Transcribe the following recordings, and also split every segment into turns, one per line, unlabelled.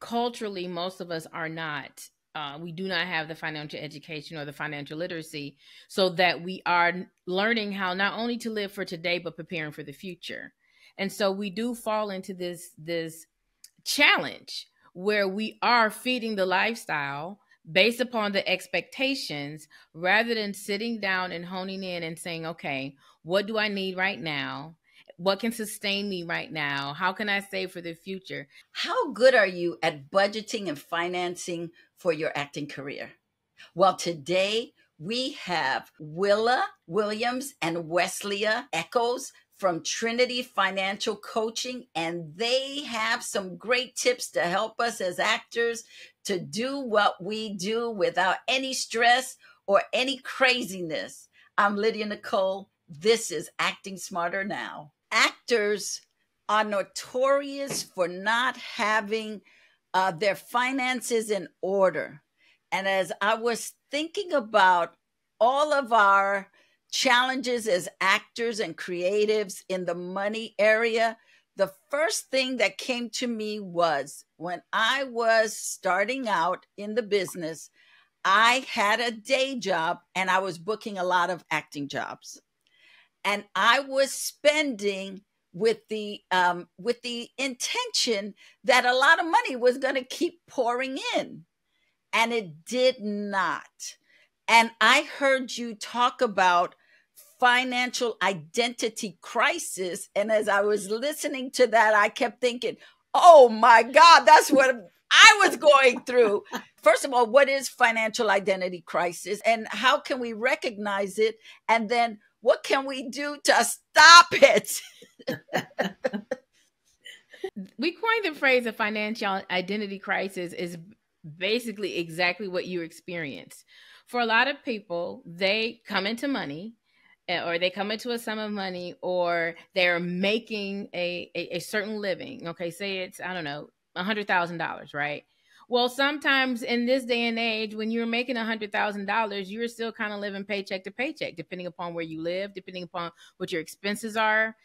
culturally, most of us are not. Uh, we do not have the financial education or the financial literacy so that we are learning how not only to live for today but preparing for the future and so we do fall into this this challenge where we are feeding the lifestyle based upon the expectations rather than sitting down and honing in and saying okay what do i need right now what can sustain me right now? How can I save for the future?
How good are you at budgeting and financing for your acting career? Well, today we have Willa Williams and Weslia Echols from Trinity Financial Coaching, and they have some great tips to help us as actors to do what we do without any stress or any craziness. I'm Lydia Nicole. This is Acting Smarter Now actors are notorious for not having uh, their finances in order. And as I was thinking about all of our challenges as actors and creatives in the money area, the first thing that came to me was when I was starting out in the business, I had a day job and I was booking a lot of acting jobs and I was spending with the um, with the intention that a lot of money was going to keep pouring in, and it did not. And I heard you talk about financial identity crisis, and as I was listening to that, I kept thinking, "Oh my God, that's what." I was going through. First of all, what is financial identity crisis and how can we recognize it? And then what can we do to stop it?
we coined the phrase a financial identity crisis is basically exactly what you experience. For a lot of people, they come into money eh, or they come into a sum of money or they're making a, a, a certain living. Okay, say it's, I don't know, a $100,000, right? Well, sometimes in this day and age, when you're making a hundred thousand dollars, you're still kind of living paycheck to paycheck, depending upon where you live, depending upon what your expenses are,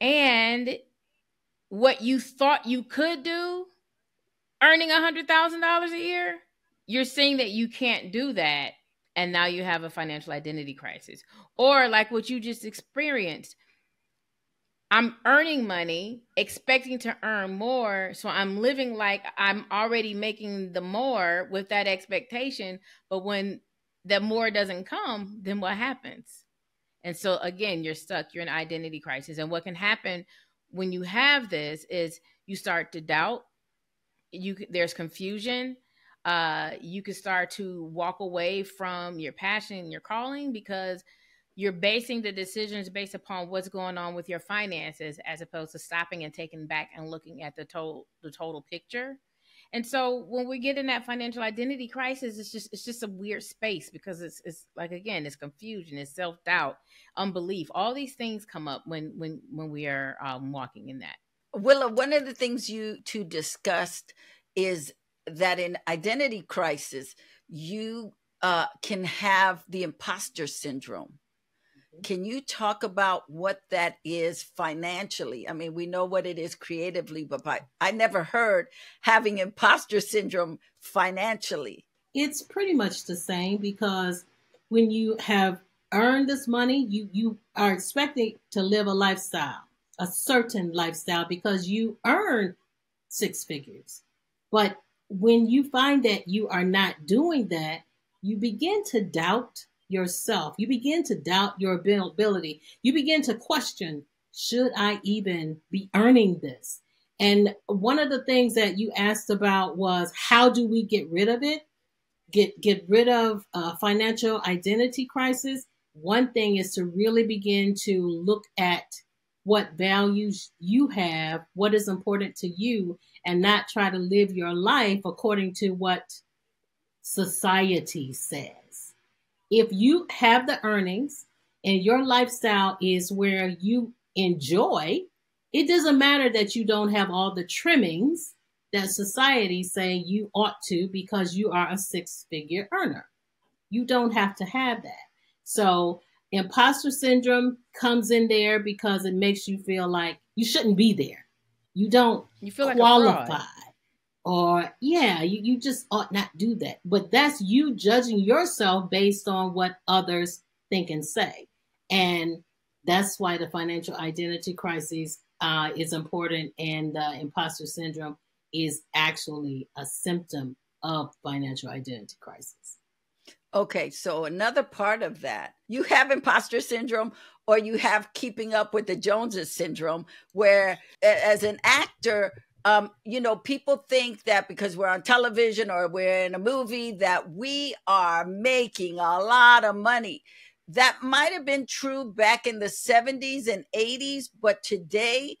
and what you thought you could do, earning a hundred thousand dollars a year. You're seeing that you can't do that, and now you have a financial identity crisis, or like what you just experienced I'm earning money, expecting to earn more. So I'm living like I'm already making the more with that expectation. But when the more doesn't come, then what happens? And so again, you're stuck. You're in identity crisis. And what can happen when you have this is you start to doubt. You there's confusion. Uh, you can start to walk away from your passion, your calling, because you're basing the decisions based upon what's going on with your finances as opposed to stopping and taking back and looking at the total the total picture. And so when we get in that financial identity crisis it's just it's just a weird space because it's it's like again it's confusion it's self-doubt unbelief. All these things come up when when when we are um, walking in that.
Willa one of the things you two discussed is that in identity crisis you uh, can have the imposter syndrome can you talk about what that is financially? I mean, we know what it is creatively, but by, I never heard having imposter syndrome financially.
It's pretty much the same because when you have earned this money, you you are expected to live a lifestyle, a certain lifestyle because you earn six figures. But when you find that you are not doing that, you begin to doubt yourself. You begin to doubt your ability. You begin to question, should I even be earning this? And one of the things that you asked about was how do we get rid of it? Get get rid of uh, financial identity crisis. One thing is to really begin to look at what values you have, what is important to you, and not try to live your life according to what society says if you have the earnings and your lifestyle is where you enjoy, it doesn't matter that you don't have all the trimmings that society say you ought to because you are a six figure earner. You don't have to have that. So imposter syndrome comes in there because it makes you feel like you shouldn't be there. You don't you feel qualify. Like or yeah, you, you just ought not do that. But that's you judging yourself based on what others think and say. And that's why the financial identity crisis uh, is important and the imposter syndrome is actually a symptom of financial identity crisis.
Okay, so another part of that, you have imposter syndrome or you have keeping up with the Joneses syndrome, where as an actor, um, you know, people think that because we're on television or we're in a movie that we are making a lot of money. That might have been true back in the 70s and 80s, but today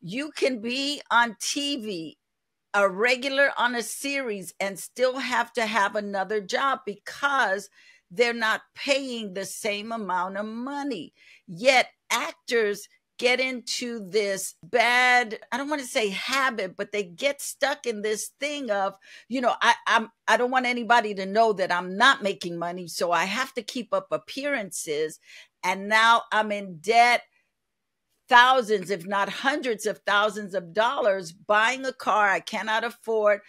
you can be on TV a regular on a series and still have to have another job because they're not paying the same amount of money. Yet actors get into this bad i don't want to say habit but they get stuck in this thing of you know i i'm i don't want anybody to know that i'm not making money so i have to keep up appearances and now i'm in debt thousands, if not hundreds of thousands of dollars buying a car I cannot afford,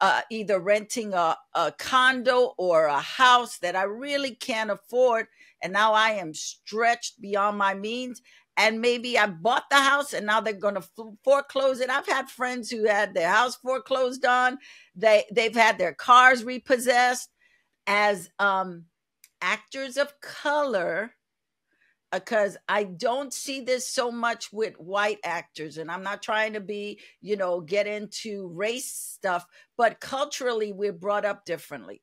uh, either renting a, a condo or a house that I really can't afford. And now I am stretched beyond my means. And maybe I bought the house and now they're going to foreclose it. I've had friends who had their house foreclosed on. They they've had their cars repossessed as um, actors of color because I don't see this so much with white actors. And I'm not trying to be, you know, get into race stuff, but culturally, we're brought up differently.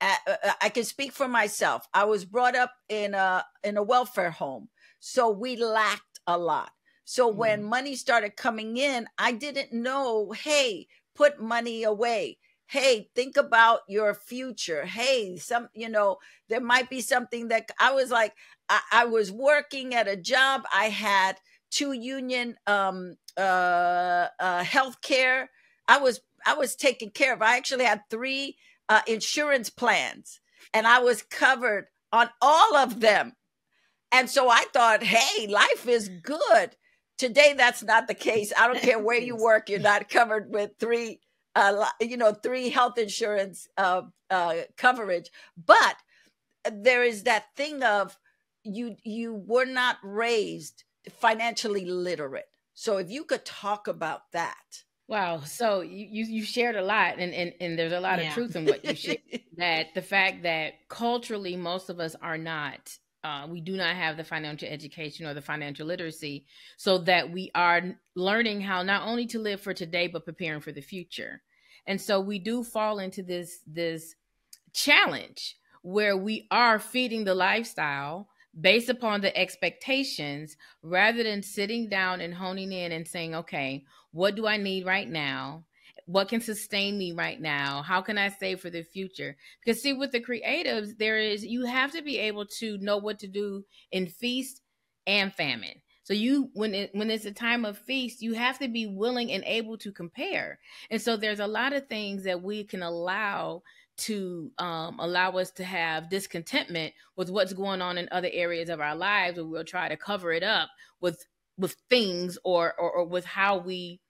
Uh, I can speak for myself. I was brought up in a in a welfare home, so we lacked a lot. So when mm. money started coming in, I didn't know, hey, put money away hey think about your future hey some you know there might be something that i was like I, I was working at a job. I had two union um, uh, uh, health care. I was I was taken care of. I actually had three uh, insurance plans, and I was covered on all of them. And so I thought, hey, life is good. Today, that's not the case. I don't care where you work; you're not covered with three, uh, you know, three health insurance uh, uh, coverage. But there is that thing of you you were not raised financially literate. So if you could talk about that.
Wow. So you you shared a lot and and, and there's a lot yeah. of truth in what you shared. that the fact that culturally most of us are not uh, we do not have the financial education or the financial literacy so that we are learning how not only to live for today but preparing for the future and so we do fall into this this challenge where we are feeding the lifestyle based upon the expectations rather than sitting down and honing in and saying, okay, what do I need right now? What can sustain me right now? How can I save for the future? Because, see, with the creatives, there is, you have to be able to know what to do in feast and famine. So you when it when it's a time of feast, you have to be willing and able to compare. And so there's a lot of things that we can allow to um, allow us to have discontentment with what's going on in other areas of our lives, and we'll try to cover it up with with things or, or, or with how we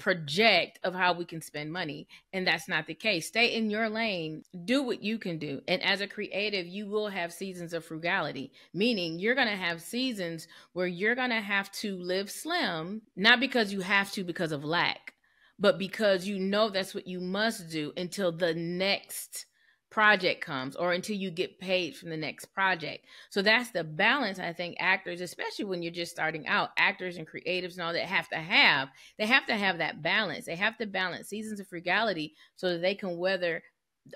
project of how we can spend money and that's not the case. Stay in your lane. Do what you can do. And as a creative you will have seasons of frugality meaning you're going to have seasons where you're going to have to live slim not because you have to because of lack but because you know that's what you must do until the next project comes or until you get paid from the next project. So that's the balance I think actors, especially when you're just starting out, actors and creatives and all that have to have. They have to have that balance. They have to balance seasons of frugality so that they can weather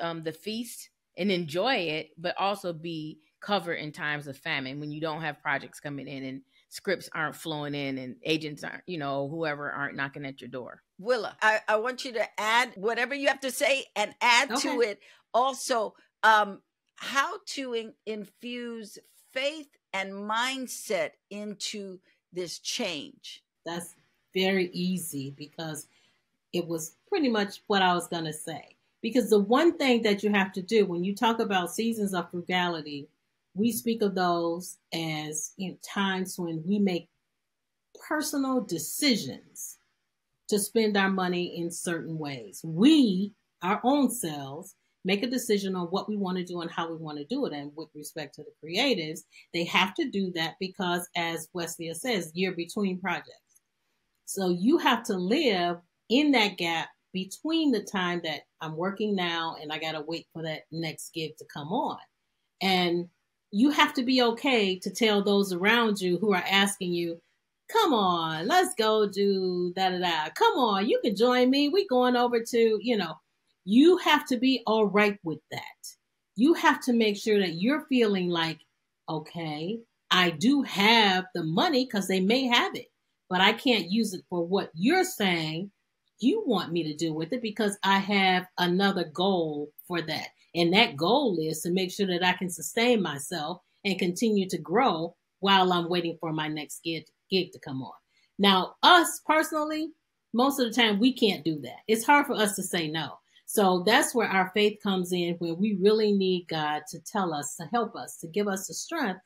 um, the feast and enjoy it, but also be covered in times of famine when you don't have projects coming in and scripts aren't flowing in and agents aren't, you know, whoever aren't knocking at your door.
Willa, I, I want you to add whatever you have to say and add okay. to it also um, how to in, infuse faith and mindset into this change.
That's very easy because it was pretty much what I was going to say. Because the one thing that you have to do when you talk about seasons of frugality, we speak of those as you know, times when we make personal decisions to spend our money in certain ways. We, our own selves, make a decision on what we want to do and how we want to do it. And with respect to the creatives, they have to do that because, as Weslia says, you're between projects. So you have to live in that gap between the time that I'm working now and I got to wait for that next gig to come on. And you have to be okay to tell those around you who are asking you, come on, let's go do da da da. Come on, you can join me. We going over to, you know, you have to be all right with that. You have to make sure that you're feeling like, okay, I do have the money because they may have it, but I can't use it for what you're saying you want me to do with it because I have another goal for that. And that goal is to make sure that I can sustain myself and continue to grow while I'm waiting for my next gig, gig to come on. Now, us personally, most of the time we can't do that. It's hard for us to say no. So that's where our faith comes in, where we really need God to tell us, to help us, to give us the strength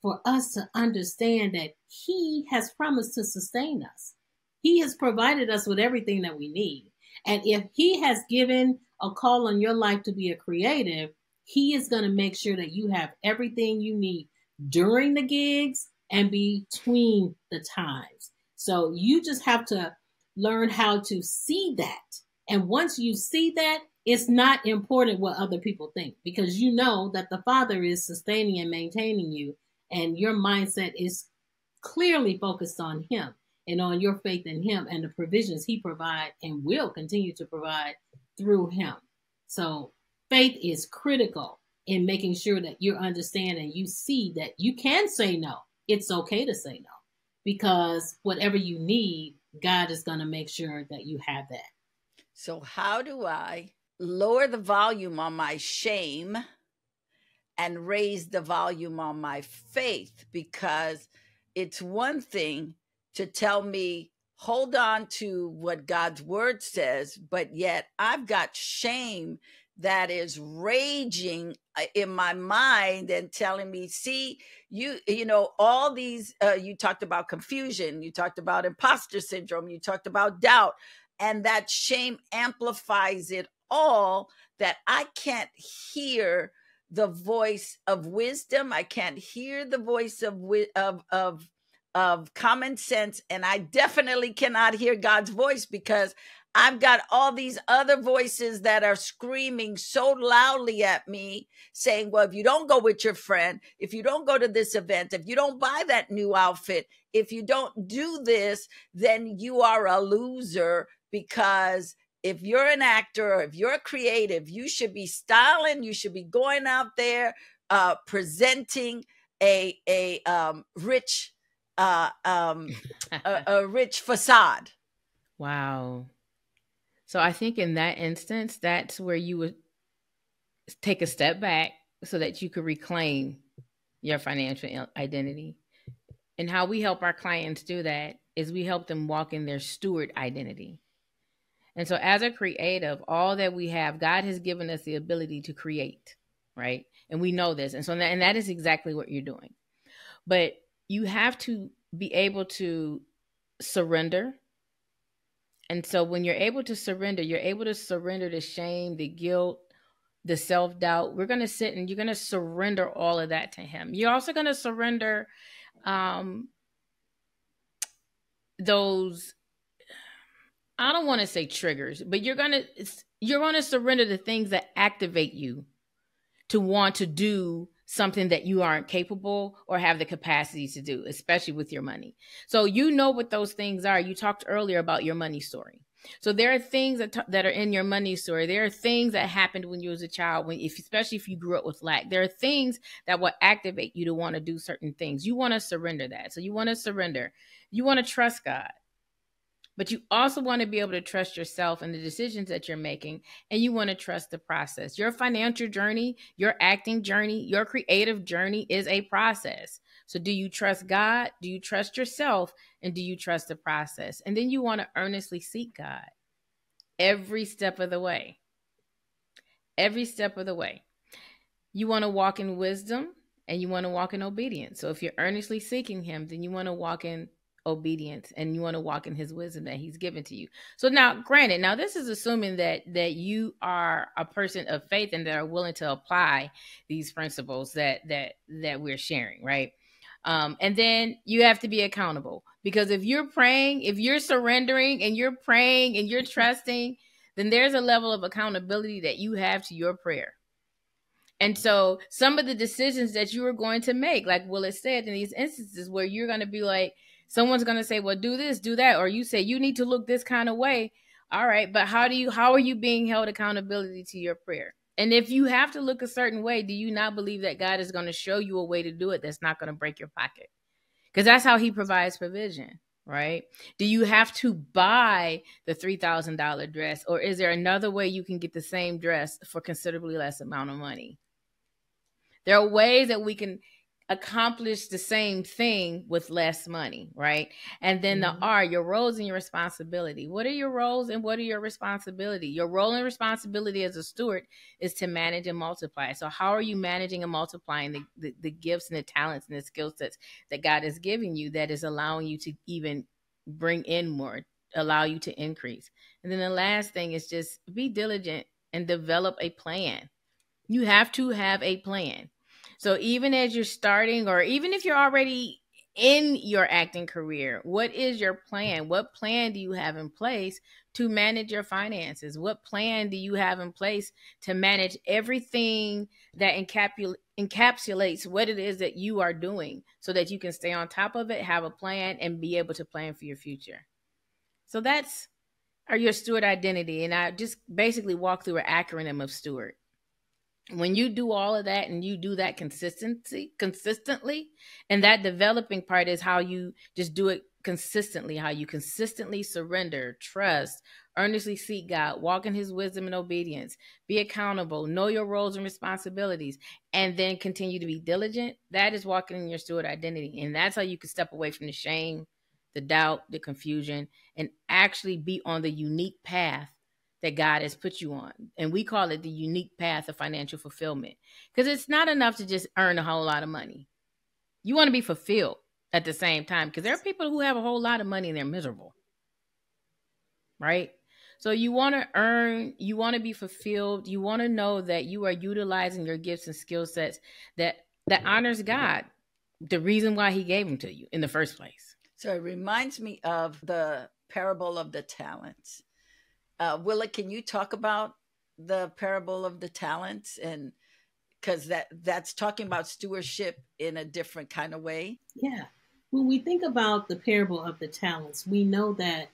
for us to understand that He has promised to sustain us. He has provided us with everything that we need. And if He has given a call on your life to be a creative, He is going to make sure that you have everything you need during the gigs and between the times. So you just have to learn how to see that. And once you see that, it's not important what other people think because you know that the Father is sustaining and maintaining you, and your mindset is clearly focused on Him and on your faith in him and the provisions he provide and will continue to provide through him. So faith is critical in making sure that you understand and you see that you can say no. It's okay to say no because whatever you need, God is going to make sure that you have that.
So, how do I lower the volume on my shame and raise the volume on my faith? Because it's one thing to tell me, hold on to what God's word says, but yet I've got shame that is raging uh, in my mind and telling me see you you know all these uh, you talked about confusion you talked about imposter syndrome you talked about doubt and that shame amplifies it all that i can't hear the voice of wisdom i can't hear the voice of of of of common sense and I definitely cannot hear God's voice because I've got all these other voices that are screaming so loudly at me saying, well, if you don't go with your friend, if you don't go to this event, if you don't buy that new outfit, if you don't do this, then you are a loser because if you're an actor or if you're creative, you should be styling, you should be going out there uh, presenting a a um, rich uh, um, a, a rich facade.
Wow. So I think in that instance, that's where you would take a step back so that you could reclaim your financial identity. And how we help our clients do that is we help them walk in their steward identity. And so, as a creative, all that we have, God has given us the ability to create, right? And we know this. And so, and that is exactly what you're doing. But you have to be able to surrender. And so when you're able to surrender, you're able to surrender the shame, the guilt, the self doubt. We're going to sit and you're going to surrender all of that to Him. You're also going to surrender um, those. I don't want to say triggers, but you're gonna you're gonna surrender the things that activate you to want to do something that you aren't capable or have the capacity to do, especially with your money. So you know what those things are. You talked earlier about your money story. So there are things that, t- that are in your money story. There are things that happened when you was a child, when if especially if you grew up with lack. There are things that will activate you to want to do certain things. You want to surrender that. So you want to surrender. You want to trust God but you also want to be able to trust yourself and the decisions that you're making and you want to trust the process. Your financial journey your acting journey your creative journey is a process. So do you trust god? Do you trust yourself? And do you trust the process? And then you want to earnestly seek god every step of the way. Every step of the way. You want to walk in wisdom and you want to walk in obedience. So if you're earnestly seeking him then you want to walk in obedience and you want to walk in his wisdom that he's given to you. So now granted, now this is assuming that that you are a person of faith and that are willing to apply these principles that that that we're sharing, right? Um, and then you have to be accountable because if you're praying, if you're surrendering and you're praying and you're trusting, then there's a level of accountability that you have to your prayer. And so some of the decisions that you are going to make, like Willis said in these instances where you're going to be like, someone's going to say, well, do this, do that. Or you say, you need to look this kind of way. All right. But how do you, how are you being held accountability to your prayer? And if you have to look a certain way, do you not believe that God is going to show you a way to do it that's not going to break your pocket? Because that's how he provides provision, right? Do you have to buy the $3,000 dress or is there another way you can get the same dress for considerably less amount of money? There are ways that we can accomplish the same thing with less money, right? And then mm-hmm. the R, your roles and your responsibility. What are your roles and what are your responsibility? Your role and responsibility as a steward is to manage and multiply. So how are you managing and multiplying the, the, the gifts and the talents and the skill sets that God is giving you that is allowing you to even bring in more, allow you to increase. And then the last thing is just be diligent and develop a plan. You have to have a plan so even as you're starting, or even if you're already in your acting career, what is your plan? What plan do you have in place to manage your finances? What plan do you have in place to manage everything that encapsulates what it is that you are doing so that you can stay on top of it, have a plan, and be able to plan for your future? So that's are your steward identity. And I just basically walk through an acronym of steward when you do all of that and you do that consistency consistently and that developing part is how you just do it consistently how you consistently surrender trust earnestly seek god walk in his wisdom and obedience be accountable know your roles and responsibilities and then continue to be diligent. That is walking in your steward identity and that's how you can step away from the shame the doubt the confusion and actually be on the unique path that God has put you on. And we call it the unique path of financial fulfillment because it's not enough to just earn a whole lot of money. You want to be fulfilled at the same time because there are people who have a whole lot of money and they're miserable. Right? So you want to earn, you want to be fulfilled, you want to know that you are utilizing your gifts and skill sets that that honors God, the reason why he gave them to you in the first place.
So it reminds me of the parable of the talents uh, Willa, can you talk about the parable of the talents and because that that's talking about stewardship in a different kind of way?
Yeah. When we think about the parable of the talents, we know that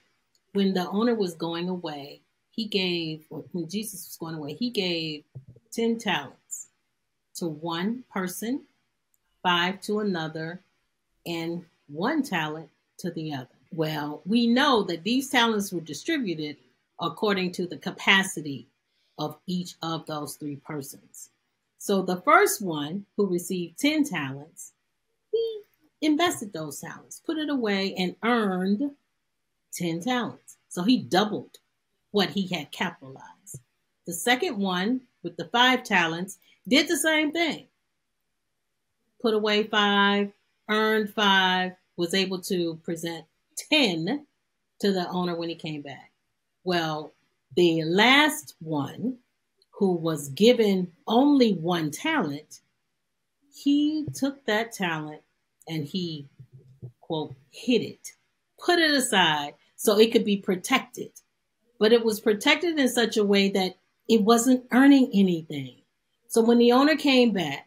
when the owner was going away, he gave, when Jesus was going away, he gave 10 talents to one person, five to another, and one talent to the other. Well, we know that these talents were distributed according to the capacity of each of those three persons. So the first one who received 10 talents, he invested those talents, put it away, and earned 10 talents. So he doubled what he had capitalized. The second one with the five talents did the same thing. Put away five, earned five, was able to present 10 to the owner when he came back. Well, the last one, who was given only one talent, he took that talent and he, quote, hid it, put it aside so it could be protected. But it was protected in such a way that it wasn't earning anything. So when the owner came back,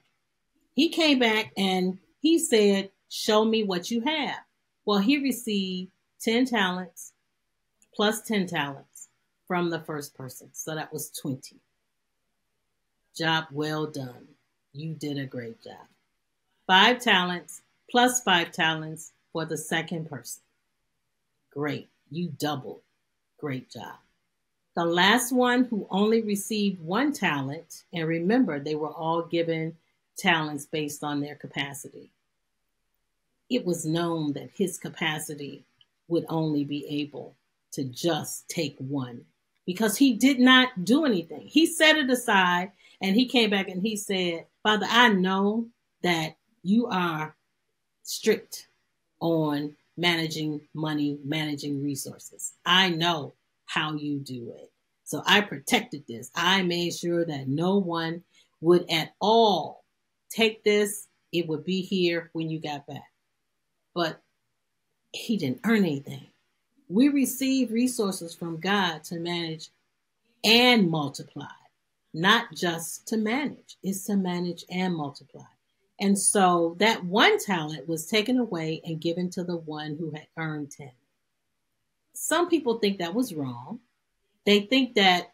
he came back and he said, Show me what you have. Well, he received 10 talents plus 10 talents from the first person. So that was 20. Job well done. You did a great job. Five talents plus five talents for the second person. Great. You doubled. Great job. The last one who only received one talent, and remember, they were all given talents based on their capacity. It was known that his capacity would only be able to just take one because he did not do anything. He set it aside and he came back and he said, Father, I know that you are strict on managing money, managing resources. I know how you do it. So I protected this. I made sure that no one would at all take this. It would be here when you got back. But he didn't earn anything. We receive resources from God to manage and multiply, not just to manage, it's to manage and multiply. And so that one talent was taken away and given to the one who had earned 10. Some people think that was wrong. They think that,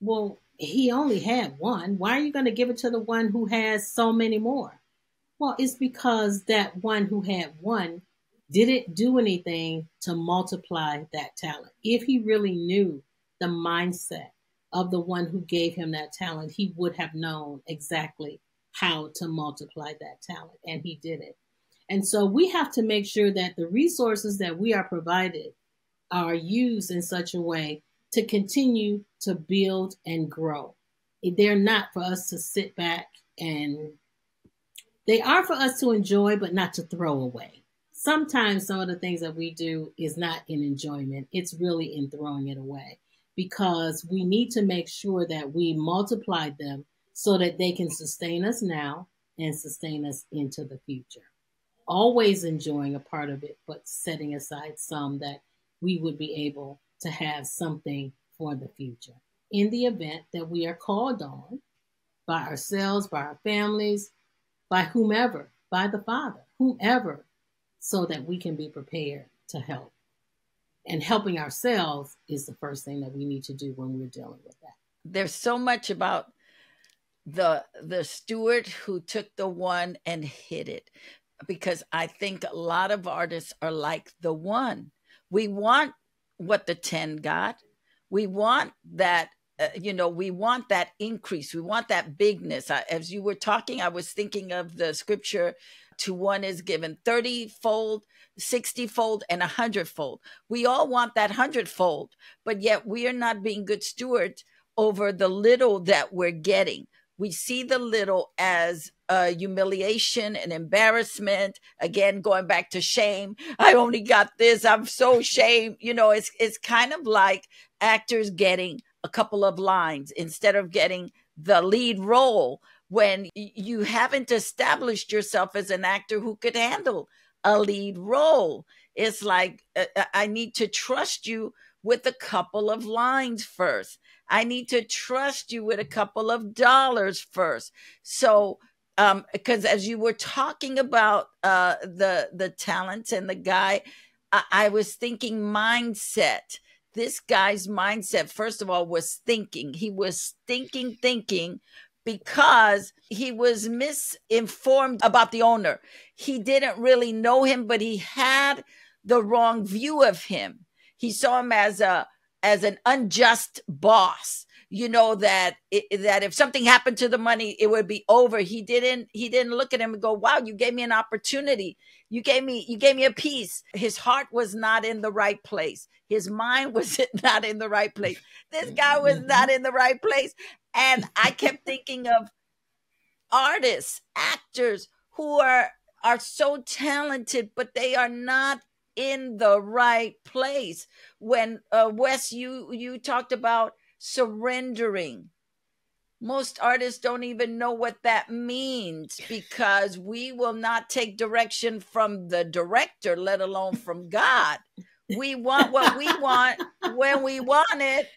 well, he only had one. Why are you going to give it to the one who has so many more? Well, it's because that one who had one didn't do anything to multiply that talent. If he really knew the mindset of the one who gave him that talent, he would have known exactly how to multiply that talent, and he did it. And so we have to make sure that the resources that we are provided are used in such a way to continue to build and grow. They're not for us to sit back and they are for us to enjoy, but not to throw away. Sometimes some of the things that we do is not in enjoyment, it's really in throwing it away because we need to make sure that we multiply them so that they can sustain us now and sustain us into the future. Always enjoying a part of it, but setting aside some that we would be able to have something for the future. In the event that we are called on by ourselves, by our families, by whomever, by the Father, whomever, so that we can be prepared to help. And helping ourselves is the first thing that we need to do when we're dealing with that.
There's so much about the the steward who took the one and hid it because I think a lot of artists are like the one. We want what the 10 got. We want that uh, you know we want that increase we want that bigness I, as you were talking i was thinking of the scripture to one is given 30 fold 60 fold and a hundred fold we all want that hundred fold but yet we are not being good stewards over the little that we're getting. We see the little as a humiliation and embarrassment. Again going back to shame. I only got this. I'm so shame. you know it's it's kind of like actors getting a couple of lines instead of getting the lead role when you haven't established yourself as an actor who could handle a lead role. It's like, uh, uh, I need to trust you with a couple of lines first. I need to trust you with a couple of dollars first. So, um, because as you were talking about uh, the the talents and the guy, I, I was thinking mindset this guy's mindset, first of all, was thinking. He was thinking, thinking because he was misinformed about the owner. He didn't really know him, but he had the wrong view of him. He saw him as a as an unjust boss you know that it, that if something happened to the money it would be over he didn't he didn't look at him and go wow you gave me an opportunity you gave me you gave me a piece his heart was not in the right place. His mind was not in the right place. This guy was not in the right place. And i kept thinking of artists actors who are are so talented but they are not in the right place. When uh, wes you you talked about surrendering. Most artists don't even know what that means because we will not take direction from the director, let alone from God. We want what we want when we want it,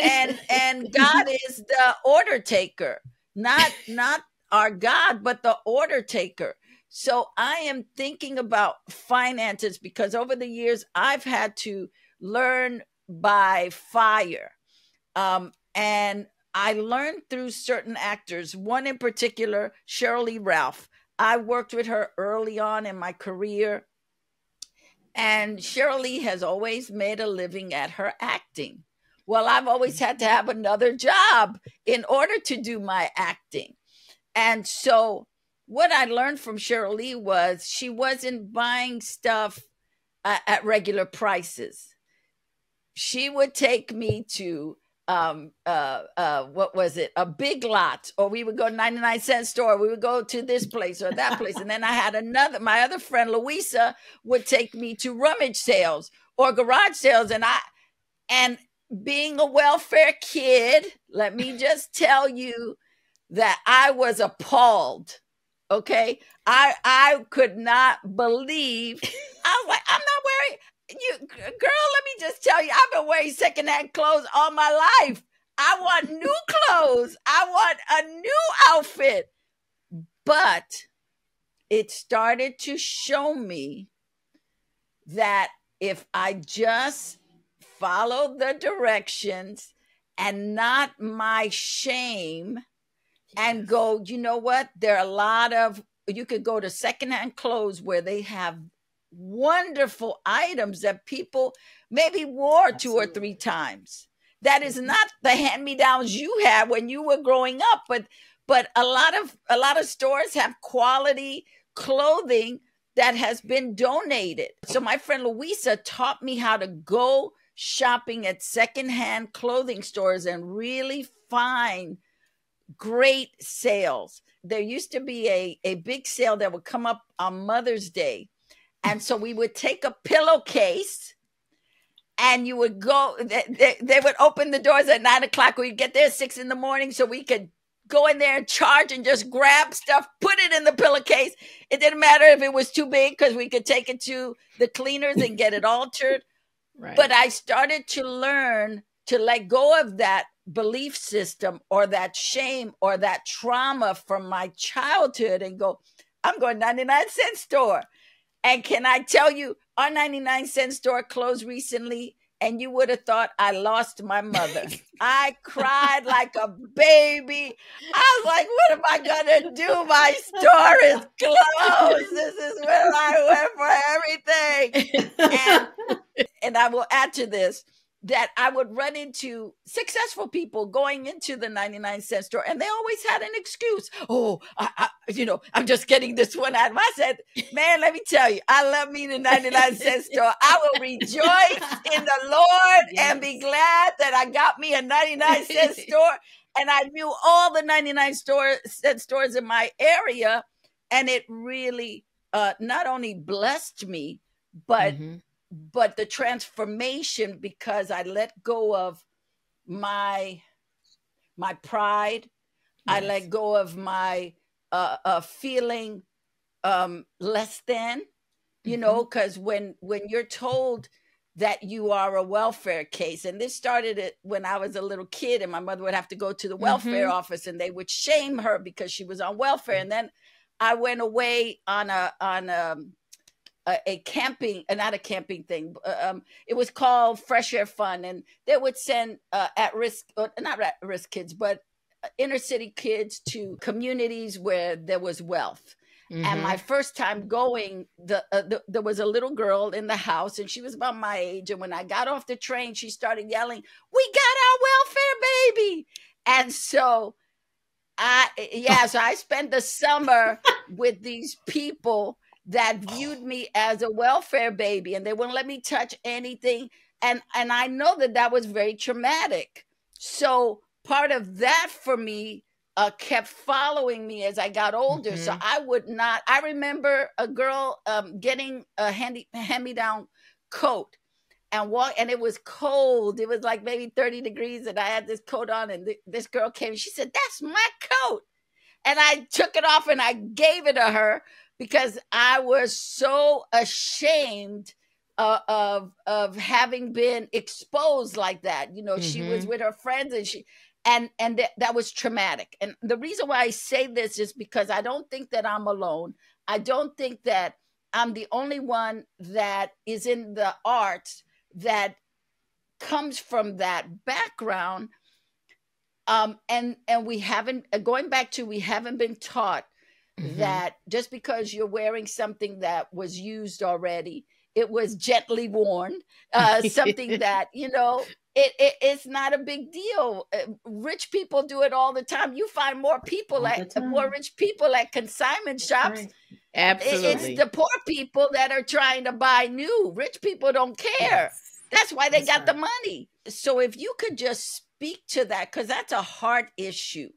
and and God is the order taker, not not our God, but the order taker. So I am thinking about finances because over the years I've had to learn by fire um, and I learned through certain actors, one in particular, Sheryl Lee Ralph. I worked with her early on in my career. And Sheryl has always made a living at her acting. Well, I've always had to have another job in order to do my acting. And so, what I learned from Sheryl was she wasn't buying stuff uh, at regular prices. She would take me to um uh uh what was it? A big lot. Or we would go to 99 cent store. We would go to this place or that place. And then i had another my other friend louisa would take me to rummage sales or garage sales. And i and being a welfare kid let me just tell you that i was appalled okay? I i could not believe i was like i'm not wearing you girl, let me just tell you, I've been wearing secondhand clothes all my life. I want new clothes. I want a new outfit. But it started to show me that if I just follow the directions and not my shame and go, you know what? There are a lot of, you could go to secondhand clothes where they have wonderful items that people maybe wore Absolutely. two or three times. That is mm-hmm. not the hand-me-downs you had when you were growing up, but but a lot of a lot of stores have quality clothing that has been donated. So my friend Louisa taught me how to go shopping at secondhand clothing stores and really find great sales. There used to be a, a big sale that would come up on Mother's Day and so we would take a pillowcase and you would go, they, they would open the doors at nine o'clock. We'd get there six in the morning so we could go in there and charge and just grab stuff, put it in the pillowcase. It didn't matter if it was too big because we could take it to the cleaners and get it altered. Right. But I started to learn to let go of that belief system or that shame or that trauma from my childhood and go, I'm going 99 cent store. And can I tell you, our 99 cent store closed recently, and you would have thought I lost my mother. I cried like a baby. I was like, what am I going to do? My store is closed. This is where I went for everything. And, and I will add to this that I would run into successful people going into the 99 cent store and they always had an excuse. Oh, I, I, you know, I'm just getting this one out. I said, man, let me tell you, I love me the 99 cent store. I will rejoice in the Lord yes. and be glad that I got me a 99 cent store. And I knew all the 99 store, cent stores in my area. And it really uh, not only blessed me, but mm-hmm but the transformation because I let go of my my pride, yes. I let go of my uh, uh feeling um less than, you mm-hmm. know, because when when you're told that you are a welfare case. And this started it when I was a little kid, and my mother would have to go to the welfare mm-hmm. office, and they would shame her because she was on welfare. And then I went away on a on a a, a camping, uh, not a camping thing. Uh, um, it was called Fresh Air Fund, and they would send uh, at risk, uh, not at risk kids, but uh, inner city kids to communities where there was wealth. Mm-hmm. And my first time going, the, uh, the, there was a little girl in the house, and she was about my age. And when I got off the train, she started yelling, "We got our welfare baby!" And so, I yeah, so I spent the summer with these people that viewed me as a welfare baby and they wouldn't let me touch anything and and I know that that was very traumatic. So part of that for me uh, kept following me as I got older. Mm-hmm. so I would not I remember a girl um, getting a handy hand me down coat and walk and it was cold. It was like maybe 30 degrees and I had this coat on and th- this girl came and she said that's my coat. And I took it off and I gave it to her because I was so ashamed uh, of of having been exposed like that. You know, mm-hmm. she was mm-hmm. with her friends and she and and th- that was traumatic. And the reason why I say this is because I don't think that I'm alone. I don't think that I'm the only one that is in the arts that comes from that background. Um, and and we haven't going back to we haven't been taught mm-hmm. that just because you're wearing something that was used already, it was gently worn, uh, something that, you know, it, it, it's not a big deal. Uh, rich people do it all the time. You find more people all at more rich people at consignment shops. Right.
Absolutely,
it's the poor people that are trying to buy new. Rich people don't care. Yes. That's why they That's got right. the money. So if you could just speak to that because that's a heart issue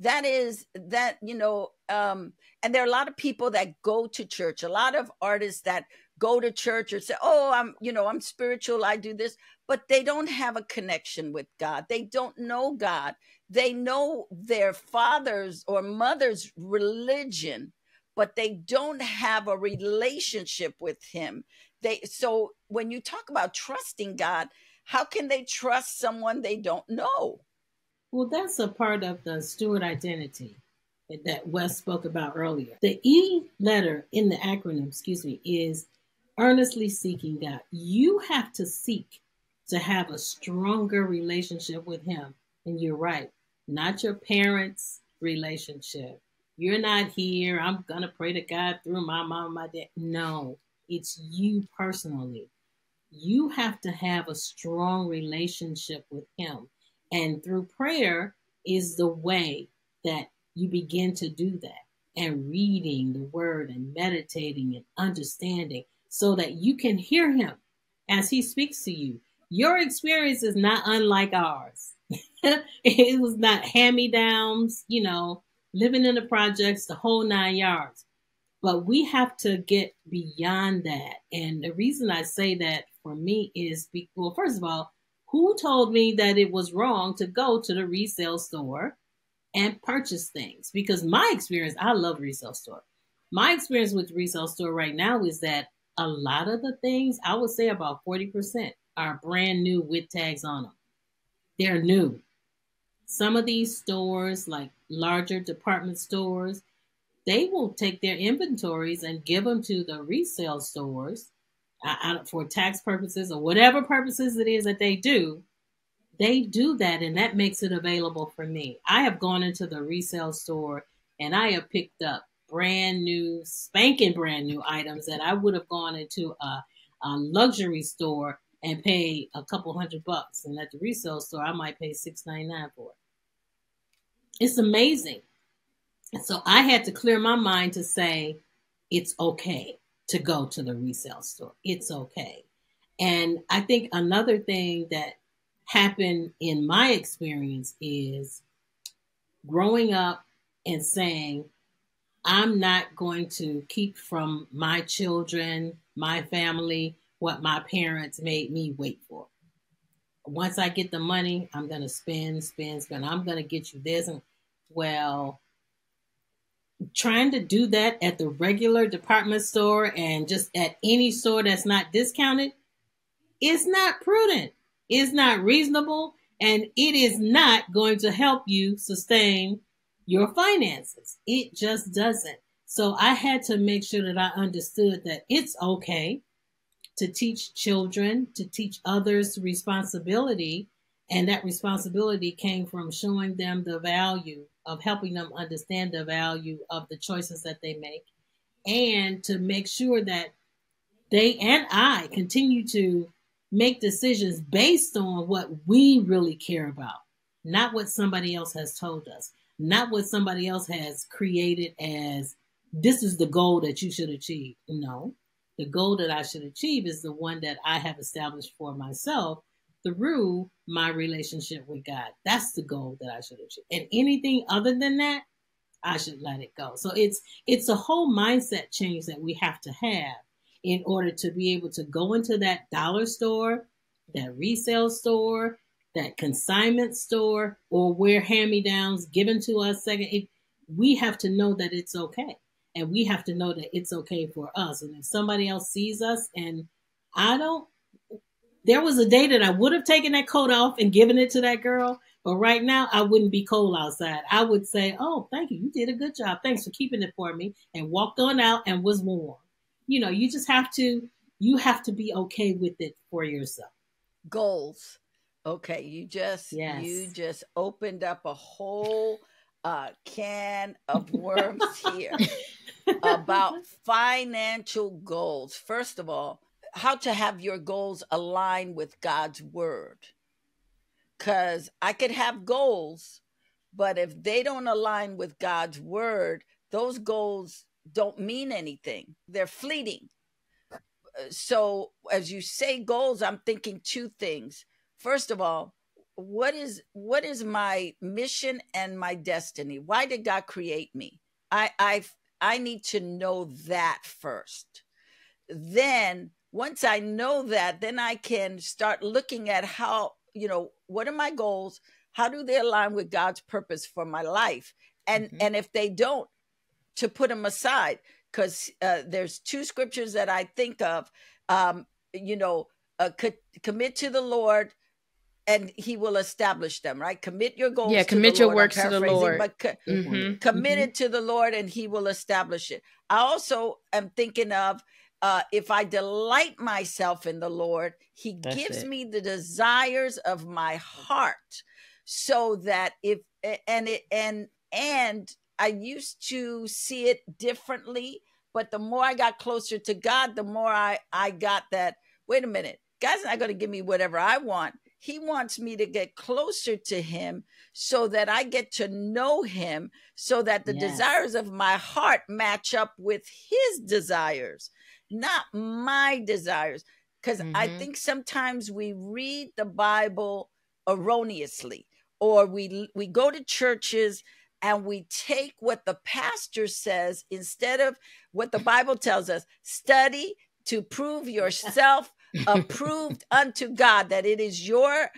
that is that you know um and there are a lot of people that go to church. A lot of artists that go to church or say oh i'm you know i'm spiritual i do this but they don't have a connection with god. They don't know god. They know their father's or mother's religion but they don't have a relationship with him. They so when you talk about trusting god how can they trust someone they don't know?
Well, that's a part of the steward identity that Wes spoke about earlier. The E letter in the acronym, excuse me, is earnestly seeking God. You have to seek to have a stronger relationship with Him. And you're right, not your parents' relationship. You're not here. I'm going to pray to God through my mom, my dad. No, it's you personally. You have to have a strong relationship with Him. And through prayer is the way that you begin to do that and reading the word and meditating and understanding so that you can hear him as he speaks to you. Your experience is not unlike ours. it was not hand me downs, you know, living in the projects, the whole nine yards. But we have to get beyond that. And the reason I say that for me is, be, well, first of all, who told me that it was wrong to go to the resale store and purchase things? Because my experience, I love resale store. My experience with resale store right now is that a lot of the things, I would say about 40%, are brand new with tags on them. They're new. Some of these stores, like larger department stores, they will take their inventories and give them to the resale stores uh, for tax purposes or whatever purposes it is that they do, they do that and that makes it available for me. I have gone into the resale store and I have picked up brand new, spanking brand new items that I would have gone into a, a luxury store and pay a couple hundred bucks. And at the resale store, I might pay six ninety nine for it. It's amazing. So I had to clear my mind to say, it's okay to go to the resale store. It's okay. And I think another thing that happened in my experience is growing up and saying, I'm not going to keep from my children, my family, what my parents made me wait for. Once I get the money, I'm going to spend, spend, spend. I'm going to get you this. And well, trying to do that at the regular department store and just at any store that's not discounted is not prudent, is not reasonable, and it is not going to help you sustain your finances. It just doesn't. So I had to make sure that I understood that it's okay to teach children, to teach others responsibility. And that responsibility came from showing them the value of helping them understand the value of the choices that they make and to make sure that they and I continue to make decisions based on what we really care about, not what somebody else has told us, not what somebody else has created as this is the goal that you should achieve. No, the goal that I should achieve is the one that I have established for myself through my relationship with God. That's the goal that I should achieve. And anything other than that, I should let it go. So it's it's a whole mindset change that we have to have in order to be able to go into that dollar store, that resale store, that consignment store, or where hand-me-downs given to us second. It, we have to know that it's okay. And we have to know that it's okay for us. And if somebody else sees us and I don't there was a day that I would have taken that coat off and given it to that girl, but right now I wouldn't be cold outside. I would say, "Oh, thank you. You did a good job. Thanks for keeping it for me." And walked on out and was warm. You know, you just have to you have to be okay with it for yourself.
Goals. Okay, you just yes. you just opened up a whole uh, can of worms here about financial goals. First of all, how to have your goals align with God's word. Because I could have goals, but if they don't align with God's word, those goals don't mean anything. They're fleeting. So, as you say goals, I'm thinking two things. First of all, what is what is my mission and my destiny why did god create me i i i need to know that first then once i know that then i can start looking at how you know what are my goals how do they align with god's purpose for my life and mm-hmm. and if they don't to put them aside because uh, there's two scriptures that i think of um you know uh, co- commit to the lord and he will establish them right commit your goals
yeah commit your
lord.
works to the lord
but co- mm-hmm. commit mm-hmm. to the lord and he will establish it i also am thinking of uh, if I delight myself in the Lord, He That's gives it. me the desires of my heart, so that if and it and and I used to see it differently, but the more I got closer to God, the more I I got that. Wait a minute, God's not going to give me whatever I want. He wants me to get closer to him so that I get to know him, so that the yes. desires of my heart match up with his desires, not my desires. Because mm-hmm. I think sometimes we read the Bible erroneously, or we we go to churches and we take what the pastor says instead of what the Bible tells us. Study to prove yourself approved unto God, that it is your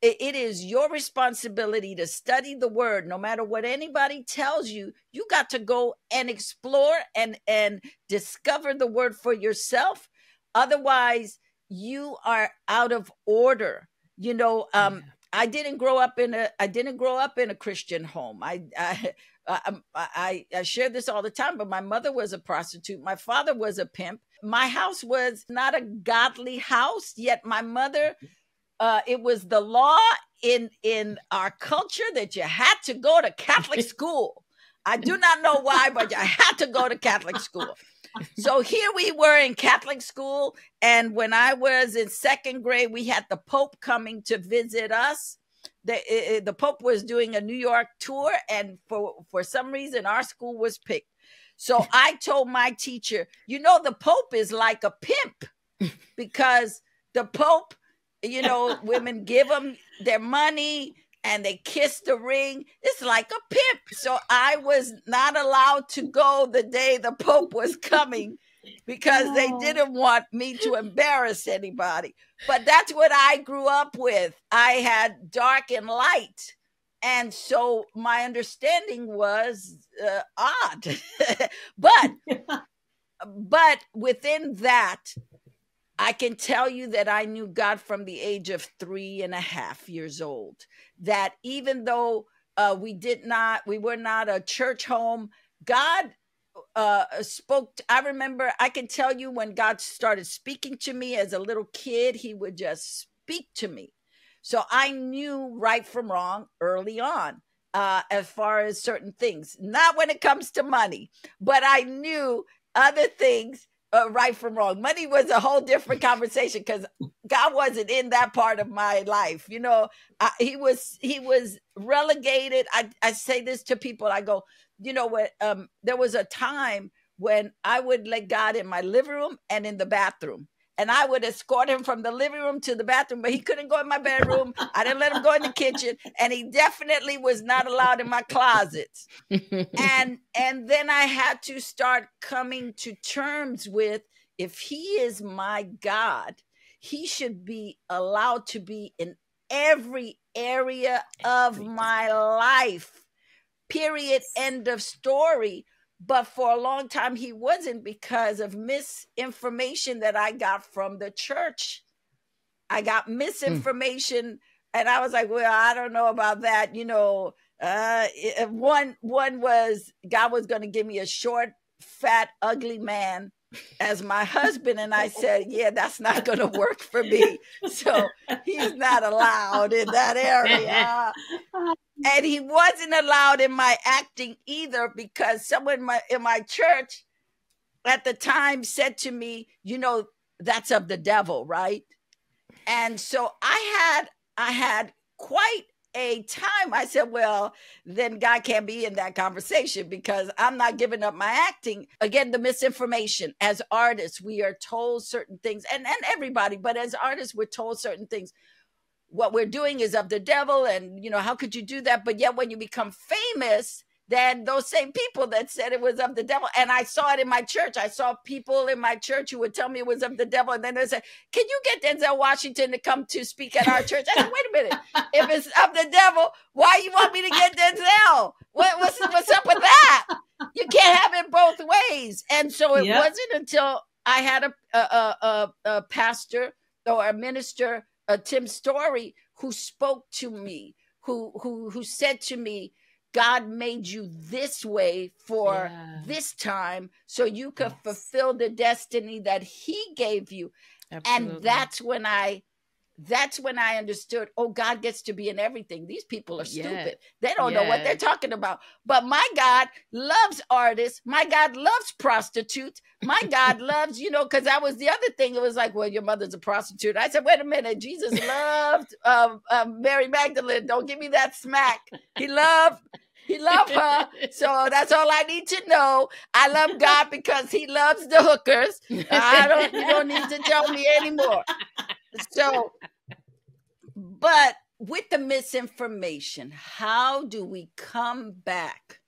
it is your responsibility to study the word no matter what anybody tells you you got to go and explore and and discover the word for yourself otherwise you are out of order you know um. I didn't grow up in a i didn't grow up in a christian home i i I, I, I share this all the time, but my mother was a prostitute. My father was a pimp. My house was not a godly house, yet my mother, uh, it was the law in in our culture that you had to go to Catholic school. I do not know why, but you had to go to Catholic school. So here we were in Catholic school, and when I was in second grade, we had the Pope coming to visit us the the Pope was doing a New York tour, and for for some reason our school was picked. So I told my teacher, you know, the Pope is like a pimp because the Pope, you know, women give him their money and they kissed the ring. It's like a pimp. So I was not allowed to go the day the Pope was coming because they didn't want me to embarrass anybody. But that's what I grew up with. I had dark and light. And so my understanding was uh, odd. but but within that, I can tell you that I knew God from the age of three and a half years old. That even though uh, we did not, we were not a church home, God uh, spoke. To, I remember, I can tell you when God started speaking to me as a little kid, He would just speak to me. So I knew right from wrong early on, uh, as far as certain things. Not when it comes to money, but I knew other things uh, right from wrong. Money was a whole different conversation because God wasn't in that part of my life. You know, I, he was he was relegated. I I say this to people. I go, you know what um there was a time when I would let God in my living room and in the bathroom. And I would escort him from the living room to the bathroom, but he couldn't go in my bedroom. I didn't let him go in the kitchen, and he definitely was not allowed in my closets. and and then I had to start coming to terms with if he is my God, he should be allowed to be in every area of my life period end of story but for a long time he wasn't because of misinformation that i got from the church i got hmm. misinformation mm. and i was like well i don't know about that you know uh one one was god was going to give me a short fat ugly man as my husband and I said, "Yeah, that's not going to work for me." So he's not allowed in that area and he wasn't allowed in my acting either because someone in my, in my church at the time said to me, "You know, that's of the devil, right?" And so I had I had quite a time. I said, "Well, then God can't be in that conversation because I'm not giving up my acting." Again, the misinformation. As artists, we are told certain things, and and everybody, but as artists, we're told certain things what we're doing is of the devil and you know how could you do that but yet when you become famous then those same people that said it was of the devil. And i saw it in my church. I saw people in my church who would tell me it was of the devil. And then they said can you get denzel washington to come to speak at our church? I said wait a minute. If it's of the devil why you want me to get denzel? What, what's, what's up with that? You can't have it both ways. And so it yep. wasn't until i had a, a, a, a pastor or a minister uh, Tim Storey, who spoke to me, who who who said to me, God made you this way for yeah. this time so you could yes. fulfill the destiny that He gave you. Absolutely. And that's when I that's when I understood, oh, God gets to be in everything. These people are stupid. They don't know what they're talking about. But my God loves artists. My God loves prostitutes. My God loves, you know, because that was the other thing. It was like, well, your mother's a prostitute. I said, wait a minute. Jesus loved um, um, Mary Magdalene. Don't give me that smack. He loved he loved her. So that's all I need to know. I love God because he loves the hookers. I don't you don't need to tell me anymore so, but with the misinformation, how do we come back?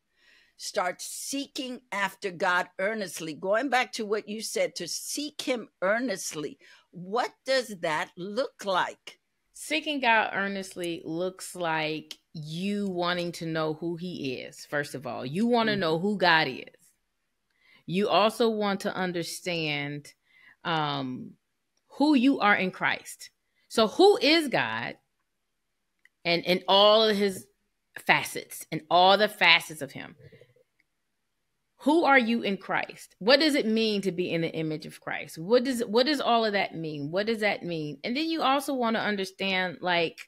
Start seeking after God earnestly. Going back to what you said, to seek Him earnestly. What does that look like?
Seeking God earnestly looks like you wanting to know who He is, first of all. You want to mm-hmm. know who God is. You also want to understand um, who you are in Christ. So who is God and in all of his facets and all the facets of him? Who are you in Christ? What does it mean to be in the image of Christ? What does what does all of that mean? What does that mean? And then you also want to understand like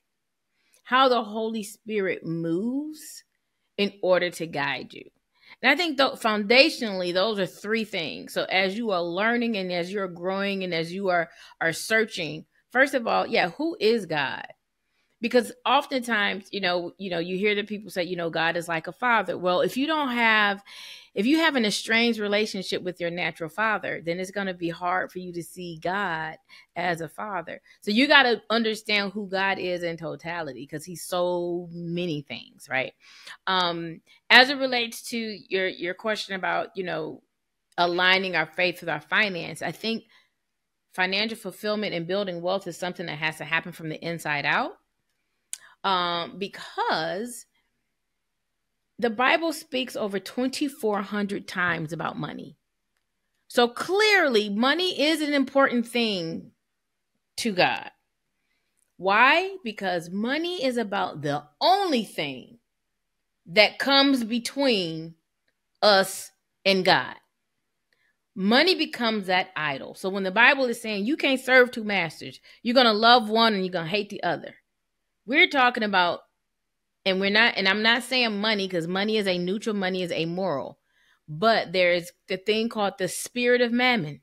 how the Holy Spirit moves in order to guide you. And I think though foundationally, those are three things. So as you are learning and as you're growing and as you are are searching, first of all, yeah, who is God? Because oftentimes, you know, you know, you hear the people say, you know, God is like a father. Well, if you don't have if you have an estranged relationship with your natural father, then it's going to be hard for you to see God as a father. So you got to understand who God is in totality because he's so many things, right? Um as it relates to your your question about, you know, aligning our faith with our finance, I think financial fulfillment and building wealth is something that has to happen from the inside out. Um because the Bible speaks over 2,400 times about money. So clearly, money is an important thing to God. Why? Because money is about the only thing that comes between us and God. Money becomes that idol. So when the Bible is saying you can't serve two masters, you're going to love one and you're going to hate the other. We're talking about and we're not and i'm not saying money because money is a neutral money is amoral. But there's the thing called the spirit of mammon.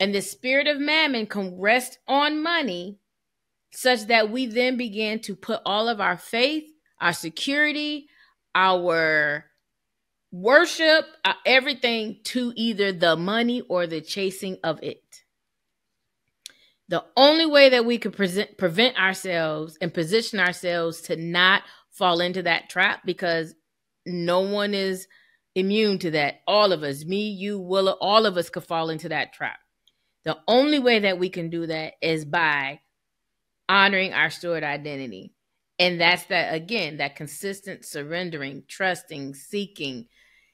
And the spirit of mammon can rest on money such that we then begin to put all of our faith our security our worship uh, everything to either the money or the chasing of it. The only way that we can present, prevent ourselves and position ourselves to not fall into that trap because no one is immune to that. All of us, me, you, Willa, all of us could fall into that trap. The only way that we can do that is by honoring our steward identity. And that's that, again, that consistent surrendering, trusting, seeking.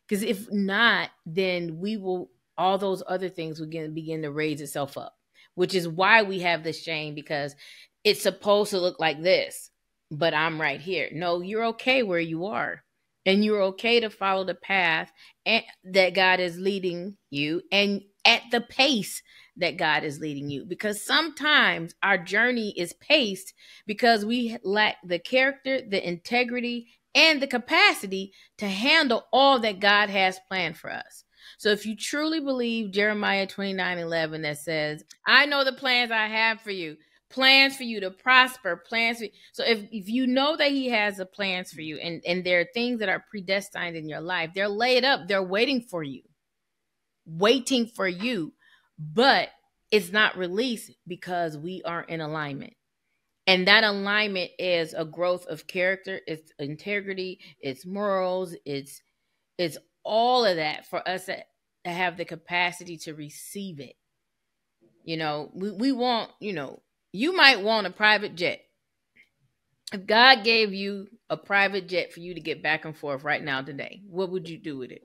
Because if not, then we will, all those other things will begin, begin to raise itself up, which is why we have this shame because it's supposed to look like this but I'm right here. No, you're okay where you are. And you're okay to follow the path and, that God is leading you and at the pace that God is leading you. Because sometimes our journey is paced because we lack the character, the integrity, and the capacity to handle all that God has planned for us. So if you truly believe Jeremiah 29 11 that says, I know the plans I have for you plans for you to prosper, plans for, so if, if you know that he has a plans for you and, and there are things that are predestined in your life, they're laid up, they're waiting for you, waiting for you, but it's not released because we are in alignment. And that alignment is a growth of character, it's integrity, it's morals, it's it's all of that for us to, to have the capacity to receive it. You know, we, we want, you know, you might want a private jet. If God gave you a private jet for you to get back and forth right now today, what would you do with it?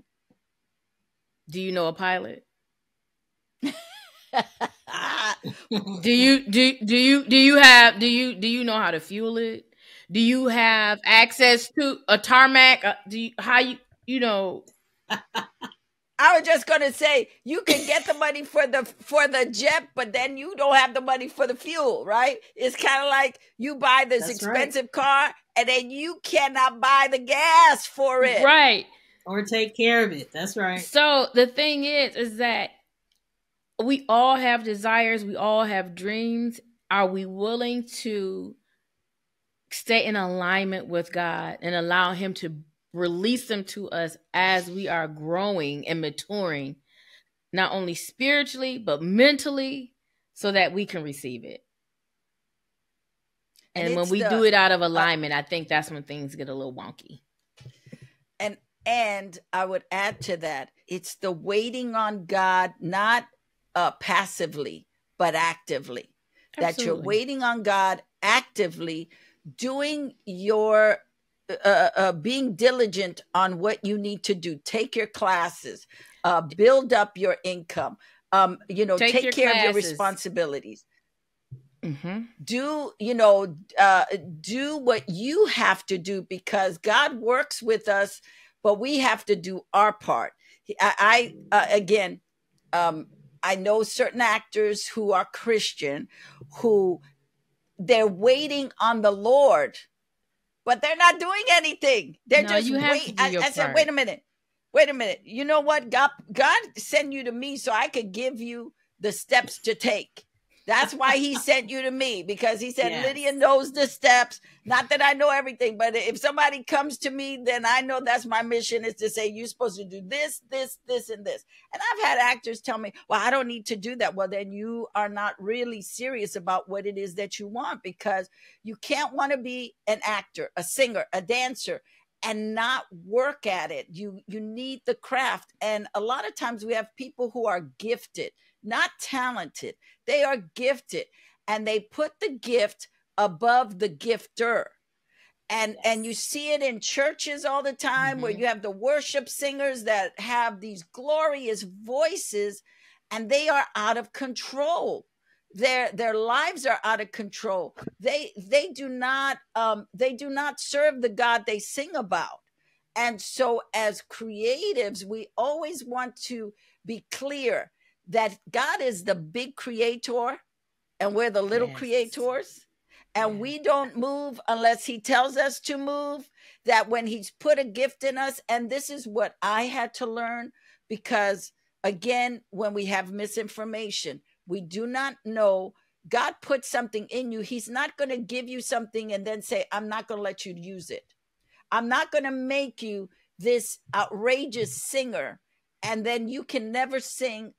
Do you know a pilot? do you do do you do you have do you do you know how to fuel it? Do you have access to a tarmac? Uh, do you how you you know?
I was just gonna say you can get the money for the for the jet, but then you don't have the money for the fuel, right? It's kind of like you buy this That's expensive right. car and then you cannot buy the gas for it.
Right.
Or take care of it. That's right.
So the thing is, is that we all have desires, we all have dreams. Are we willing to stay in alignment with God and allow Him to release them to us as we are growing and maturing, not only spiritually, but mentally, so that we can receive it? And, and when we the, do it out of uh, alignment, uh, I think that's when things get a little wonky.
And and I would add to that, it's the waiting on God, not uh, passively, but actively. Absolutely. That you're waiting on God actively, doing your uh, uh, uh, being diligent on what you need to do. Take your classes, uh, build up your income. Um, you know, take, take care classes. of your responsibilities. Mm-hmm. Do you know? Uh, do what you have to do because God works with us, but we have to do our part. I, I uh, again, um, I know certain actors who are Christian who they're waiting on the Lord, but they're not doing anything. They're no, just wait. I, I said, wait a minute, wait a minute. You know what? God, God sent you to me so I could give you the steps to take. That's why he sent you to me because he said yes. Lydia knows the steps. Not that I know everything, but if somebody comes to me, then I know that's my mission is to say you're supposed to do this, this, this, and this. And I've had actors tell me, "Well, I don't need to do that." Well, then you are not really serious about what it is that you want because you can't want to be an actor, a singer, a dancer and not work at it. You you need the craft. And a lot of times we have people who are gifted not talented. They are gifted and they put the gift above the gifter. And yes. and you see it in churches all the time mm-hmm. where you have the worship singers that have these glorious voices and they are out of control their their lives are out of control they they do not um they do not serve the god they sing about and so as creatives we always want to be clear that God is the big creator and we're the little yes. creators. And yeah. we don't move unless he tells us to move. That when he's put a gift in us, and this is what I had to learn because, again, when we have misinformation, we do not know. God put something in you. He's not going to give you something and then say, I'm not going to let you use it. I'm not going to make you this outrageous singer and then you can never sing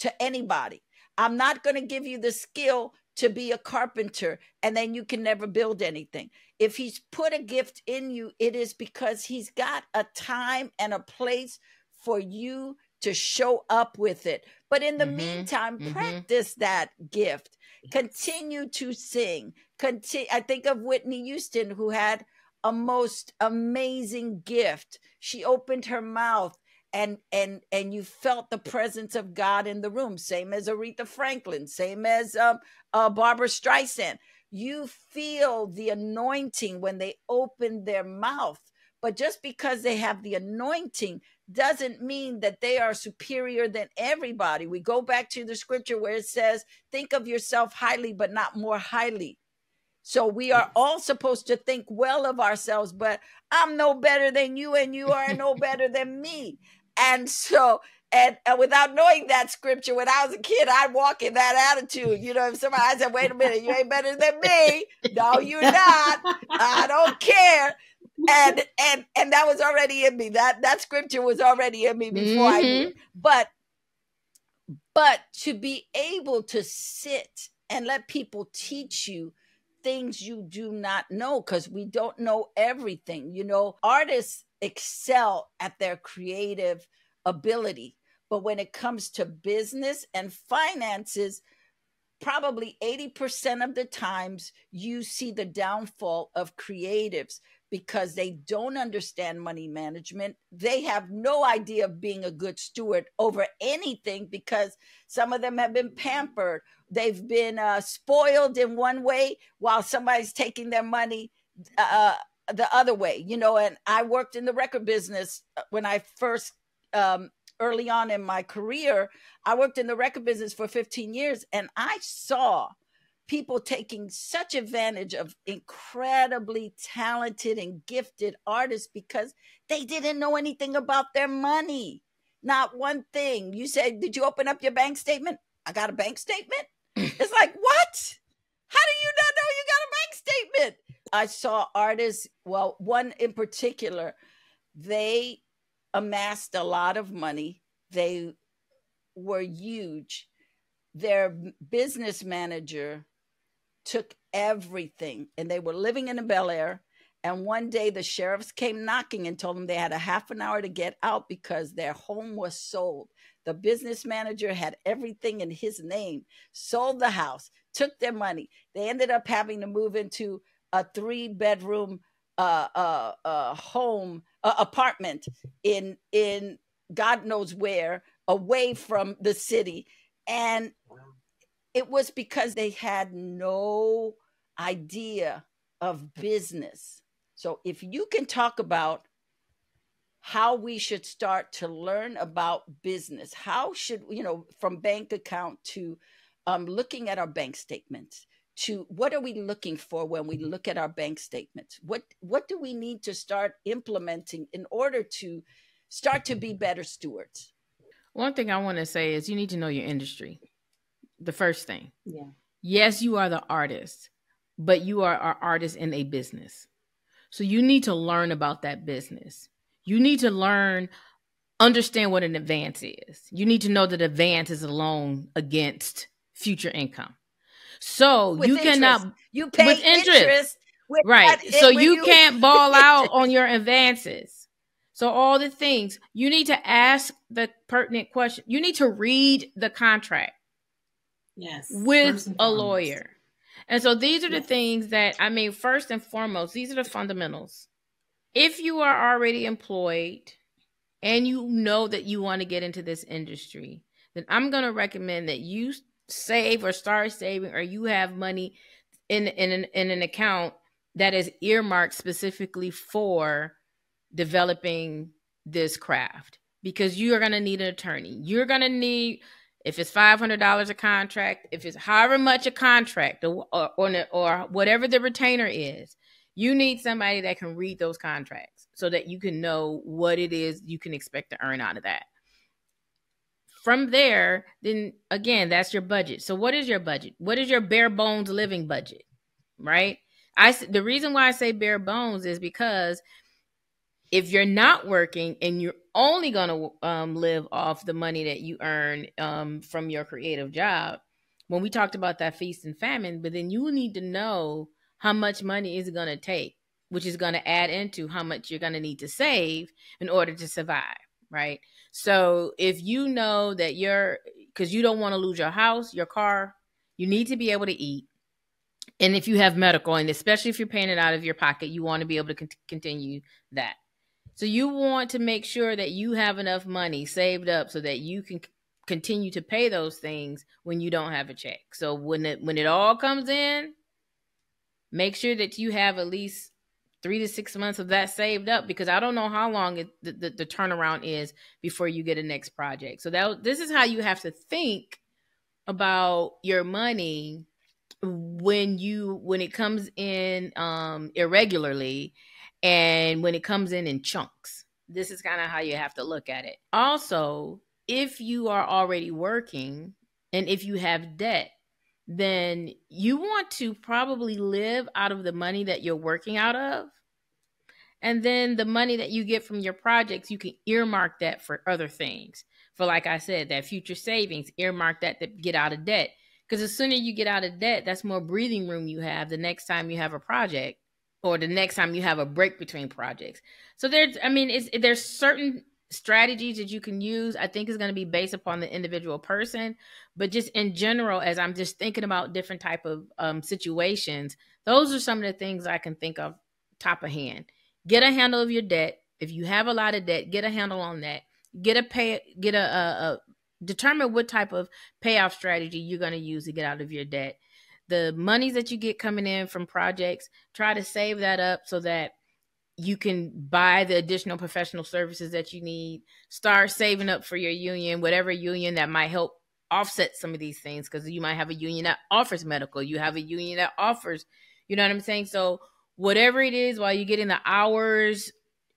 to anybody. I'm not going to give you the skill to be a carpenter and then you can never build anything. If he's put a gift in you, it is because he's got a time and a place for you to show up with it. But in the mm-hmm. meantime, mm-hmm. practice that gift. Continue to sing. Continue. I think of Whitney Houston, who had a most amazing gift. She opened her mouth and and and you felt the presence of God in the room. Same as Aretha Franklin, same as um, uh, Barbra Streisand. You feel the anointing when they open their mouth. But just because they have the anointing doesn't mean that they are superior than everybody. We go back to the scripture where it says, Think of yourself highly, but not more highly. So we are all supposed to think well of ourselves, but I'm no better than you, and you are no better than me. And so, and, and, without knowing that scripture, when I was a kid, I'd walk in that attitude. You know, if somebody I said, wait a minute, you ain't better than me. No, you're not. I don't care. And and and that was already in me. That that scripture was already in me before mm-hmm. I knew. But but to be able to sit and let people teach you things you do not know because we don't know everything. You know, artists excel at their creative ability, but when it comes to business and finances, probably 80% of the times you see the downfall of creatives because they don't understand money management. They have no idea of being a good steward over anything because some of them have been pampered. They've been uh, spoiled in one way while somebody's taking their money uh, the other way, you know. And I worked in the record business uh, when I first, um, early on in my career, I worked in the record business for 15 years and I saw people taking such advantage of incredibly talented and gifted artists because they didn't know anything about their money. Not one thing. You said, Did you open up your bank statement? I got a bank statement. it's like, What? How do you not know you got a bank statement? I saw artists, well, one in particular, they amassed a lot of money. They were huge. Their business manager took everything and they were living in a Bel Air. And one day the sheriffs came knocking and told them they had a half an hour to get out because their home was sold. The business manager had everything in his name, sold the house, took their money. They ended up having to move into a three bedroom uh, uh, uh, home uh, apartment in in God knows where, away from the city. And it was because they had no idea of business. So if you can talk about how we should start to learn about business, how should, you know, from bank account to um, looking at our bank statements, to what are we looking for when we look at our bank statements? What what do we need to start implementing in order to start to be better stewards?
One thing I want to say is you need to know your industry the first thing.
Yeah.
Yes, you are the artist, but you are an artist in a business. So you need to learn about that business. You need to learn, understand what an advance is. You need to know that advance is a loan against future income. So with you interest. cannot
you pay with interest, interest with
right. so you, you can't ball out on your advances. So all the things you need to ask the pertinent question. You need to read the contract.
Yes.
With a lawyer. And so these are the things that I mean, first and foremost, these are the fundamentals. If you are already employed and you know that you want to get into this industry, then I'm going to recommend that you save or start saving or you have money in in an, in an account that is earmarked specifically for developing this craft because you are going to need an attorney. You're going to need if it's five hundred dollars a contract, if it's however much a contract, or, or or whatever the retainer is, you need somebody that can read those contracts so that you can know what it is you can expect to earn out of that. From there, then again, that's your budget. So, what is your budget? What is your bare bones living budget? Right. I the reason why I say bare bones is because if you're not working and you're only going to um, live off the money that you earn um, from your creative job, when we talked about that feast and famine, but then you need to know how much money is going to take, which is going to add into how much you're going to need to save in order to survive, right? So if you know that you're, because you don't want to lose your house, your car, you need to be able to eat. And if you have medical, and especially if you're paying it out of your pocket, you want to be able to con- continue that. So you want to make sure that you have enough money saved up so that you can continue to pay those things when you don't have a check. So when it when it all comes in, make sure that you have at least three to six months of that saved up because I don't know how long it, the, the, the turnaround is before you get a next project. So that this is how you have to think about your money when you when it comes in um irregularly and when it comes in in chunks. This is kind of how you have to look at it. Also, if you are already working and if you have debt, then you want to probably live out of the money that you're working out of. And then the money that you get from your projects, you can earmark that for other things. For, like I said, that future savings, earmark that to get out of debt. Because the sooner you get out of debt, that's more breathing room you have the next time you have a project or the next time you have a break between projects. So there's, I mean, it's, there's certain strategies that you can use. I think is going to be based upon the individual person, but just in general, as I'm just thinking about different type of um, situations, those are some of the things I can think of top of hand. Get a handle of your debt. If you have a lot of debt, get a handle on that. Get a pay, get a, a, a determine what type of payoff strategy you're going to use to get out of your debt the monies that you get coming in from projects, try to save that up so that you can buy the additional professional services that you need. Start saving up for your union, whatever union that might help offset some of these things because you might have a union that offers medical, you have a union that offers, you know what I'm saying? So, whatever it is, while you're getting the hours,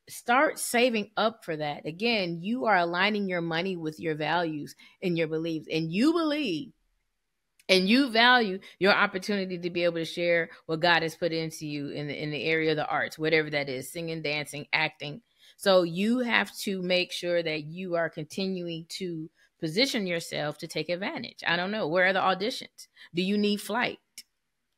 start saving up for that. Again, you are aligning your money with your values and your beliefs, and you believe and you value your opportunity to be able to share what God has put into you in the in the area of the arts, whatever that is, singing, dancing, acting. So you have to make sure that you are continuing to position yourself to take advantage. I don't know, where are the auditions? Do you need flight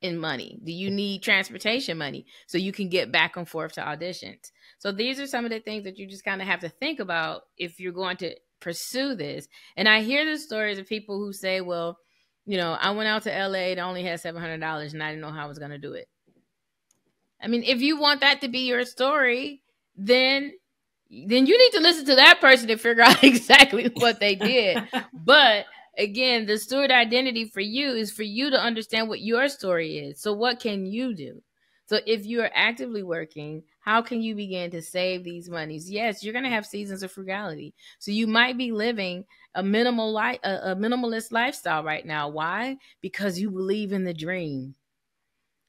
in money? Do you need transportation money so you can get back and forth to auditions? So these are some of the things that you just kind of have to think about if you're going to pursue this. And I hear the stories of people who say, well, you know, I went out to LA and only had seven hundred dollars, and I didn't know how I was going to do it. I mean, if you want that to be your story, then then you need to listen to that person to figure out exactly what they did. but again, the steward identity for you is for you to understand what your story is. So what can you do? So if you are actively working, how can you begin to save these monies? Yes, you're going to have seasons of frugality. So you might be living a minimal life, a, a minimalist lifestyle right now. Why? Because you believe in the dream.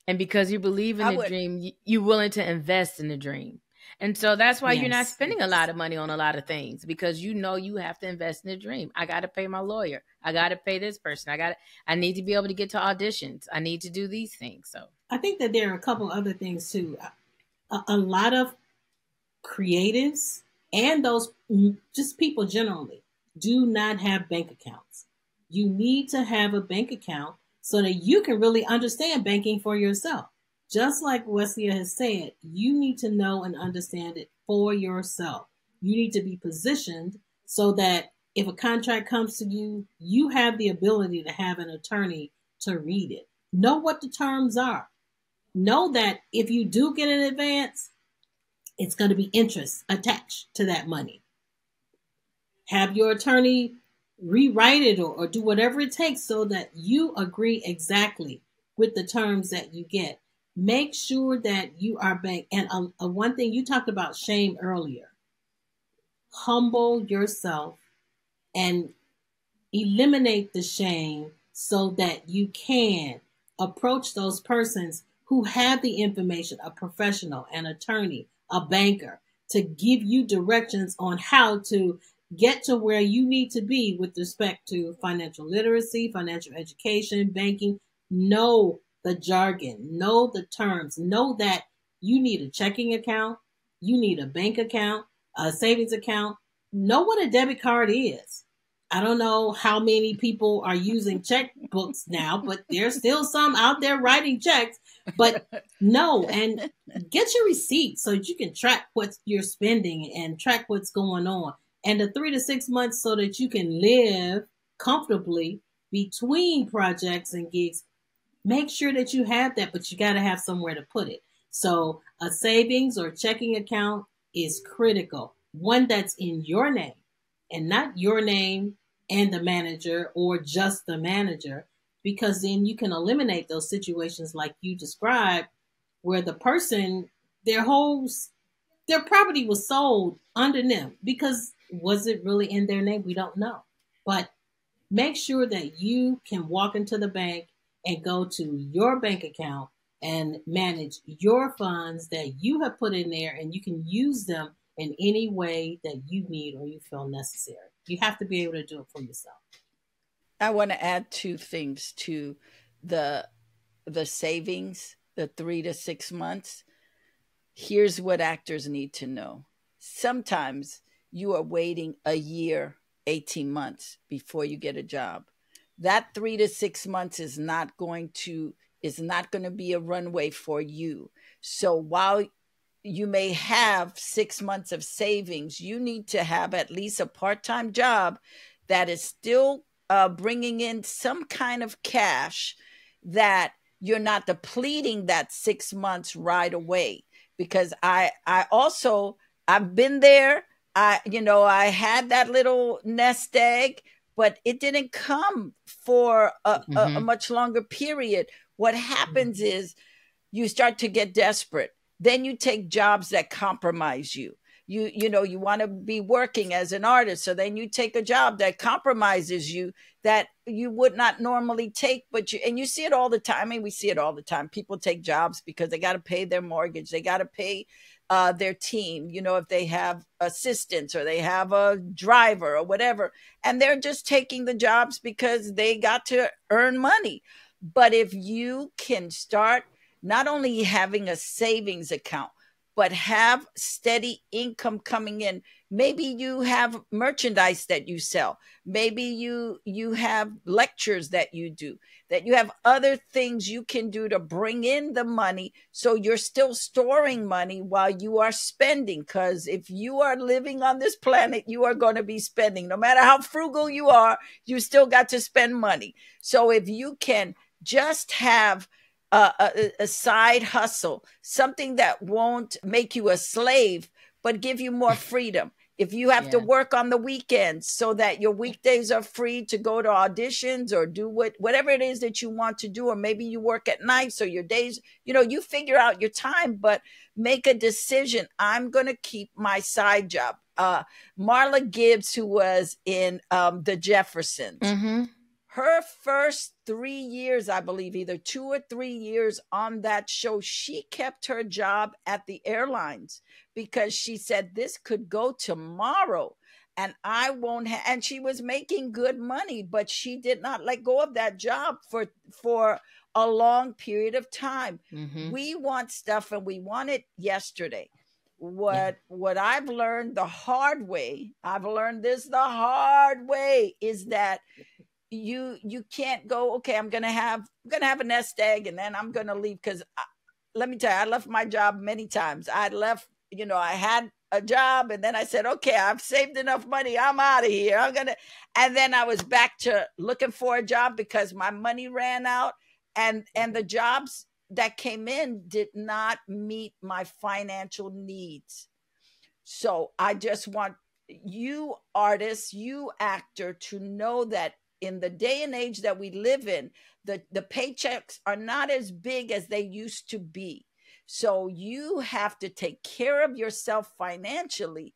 And because you believe in I the would. dream, you, are willing to invest in the dream. And so that's why yes. you're not spending a lot of money on a lot of things because you know you have to invest in the dream. I got to pay my lawyer. I got to pay this person. I got to, I need to be able to get to auditions. I need to do these things. So
I think that there are a couple other things too a, a lot of creatives and those mm, just people generally do not have bank accounts. You need to have a bank account so that you can really understand banking for yourself. Just like Weslia has said, you need to know and understand it for yourself. You need to be positioned so that if a contract comes to you, you have the ability to have an attorney to read it. Know what the terms are know that if you do get an advance, it's going to be interest attached to that money. Have your attorney rewrite it or, or do whatever it takes so that you agree exactly with the terms that you get. Make sure that you are bank. And a, a one thing you talked about shame earlier. Humble yourself and eliminate the shame so that you can approach those persons who have the information, a professional, an attorney, a banker, to give you directions on how to get to where you need to be with respect to financial literacy, financial education, banking. Know the jargon, know the terms, know that you need a checking account, you need a bank account, a savings account. Know what a debit card is. I don't know how many people are using checkbooks now, but there's still some out there writing checks. But no, and get your receipts so you can track what you're spending and track what's going on. And the three to six months so that you can live comfortably between projects and gigs. Make sure that you have that, but you got to have somewhere to put it. So a savings or checking account is critical. One that's in your name and not your name and the manager or just the manager, because then you can eliminate those situations like you described where the person, their whole, their property was sold under them because was it really in their name? We don't know. But make sure that you can walk into the bank and go to your bank account and manage your funds that you have put in there and you can use them in any way that you need or you feel necessary. You have to be able to do it for yourself.
I want to add two things to the the savings, the 3 to 6 months. Here's what actors need to know. Sometimes you are waiting a year, 18 months before you get a job. that three to six months is not going to is not going to be a runway for you so while you may have six months of savings you need to have at least a part-time job that is still uh, bringing in some kind of cash that you're not depleting that six months right away because i i also i've been there i you know i had that little nest egg but it didn't come for a, mm-hmm. a, a mm-hmm. much longer period what happens mm-hmm. is you start to get desperate then you take jobs that compromise you you you know you want to be working as an artist so then you take a job that compromises you that you would not normally take but you and you see it all the time I mean we see it all the time people take jobs because they got to pay their mortgage they got to pay uh, their team you know if they have assistants or they have a driver or whatever. And they're just taking the jobs because they got to earn money. But if you can start not only having a savings account but have steady income coming in. Maybe you have merchandise that you sell. Maybe you you have lectures that you do that you have other things you can do to bring in the money. So you're still storing money while you are spending cuz if you are living on this planet you are going to be spending. No matter how frugal you are you still got to spend money. So if you can just have a, a, side hustle, something that won't make you a slave, but give you more freedom. If you have yeah. to work on the weekends so that your weekdays are free to go to auditions or do what whatever it is that you want to do, or maybe you work at night, so your days, you know, you figure out your time, but make a decision. I'm gonna keep my side job. Uh Marla Gibbs, who was in um the Jeffersons. Mm-hmm her first three years, I believe, either two or three years on that show, she kept her job at the airlines because she said this could go tomorrow and I won't have and she was making good money, but she did not let go of that job for for a long period of time. Mm-hmm. We want stuff and we want it yesterday. What yeah. what I've learned the hard way, I've learned this the hard way is that you you can't go okay i'm gonna have i'm gonna have a nest egg and then i'm gonna leave because let me tell you i left my job many times. I left you know i had a job and then i said okay i've saved enough money. I'm out of here. I'm gonna and then i was back to looking for a job because my money ran out and and the jobs that came in did not meet my financial needs. So i just want you artists you actor to know that in the day and age that we live in, the, the paychecks are not as big as they used to be. So you have to take care of yourself financially.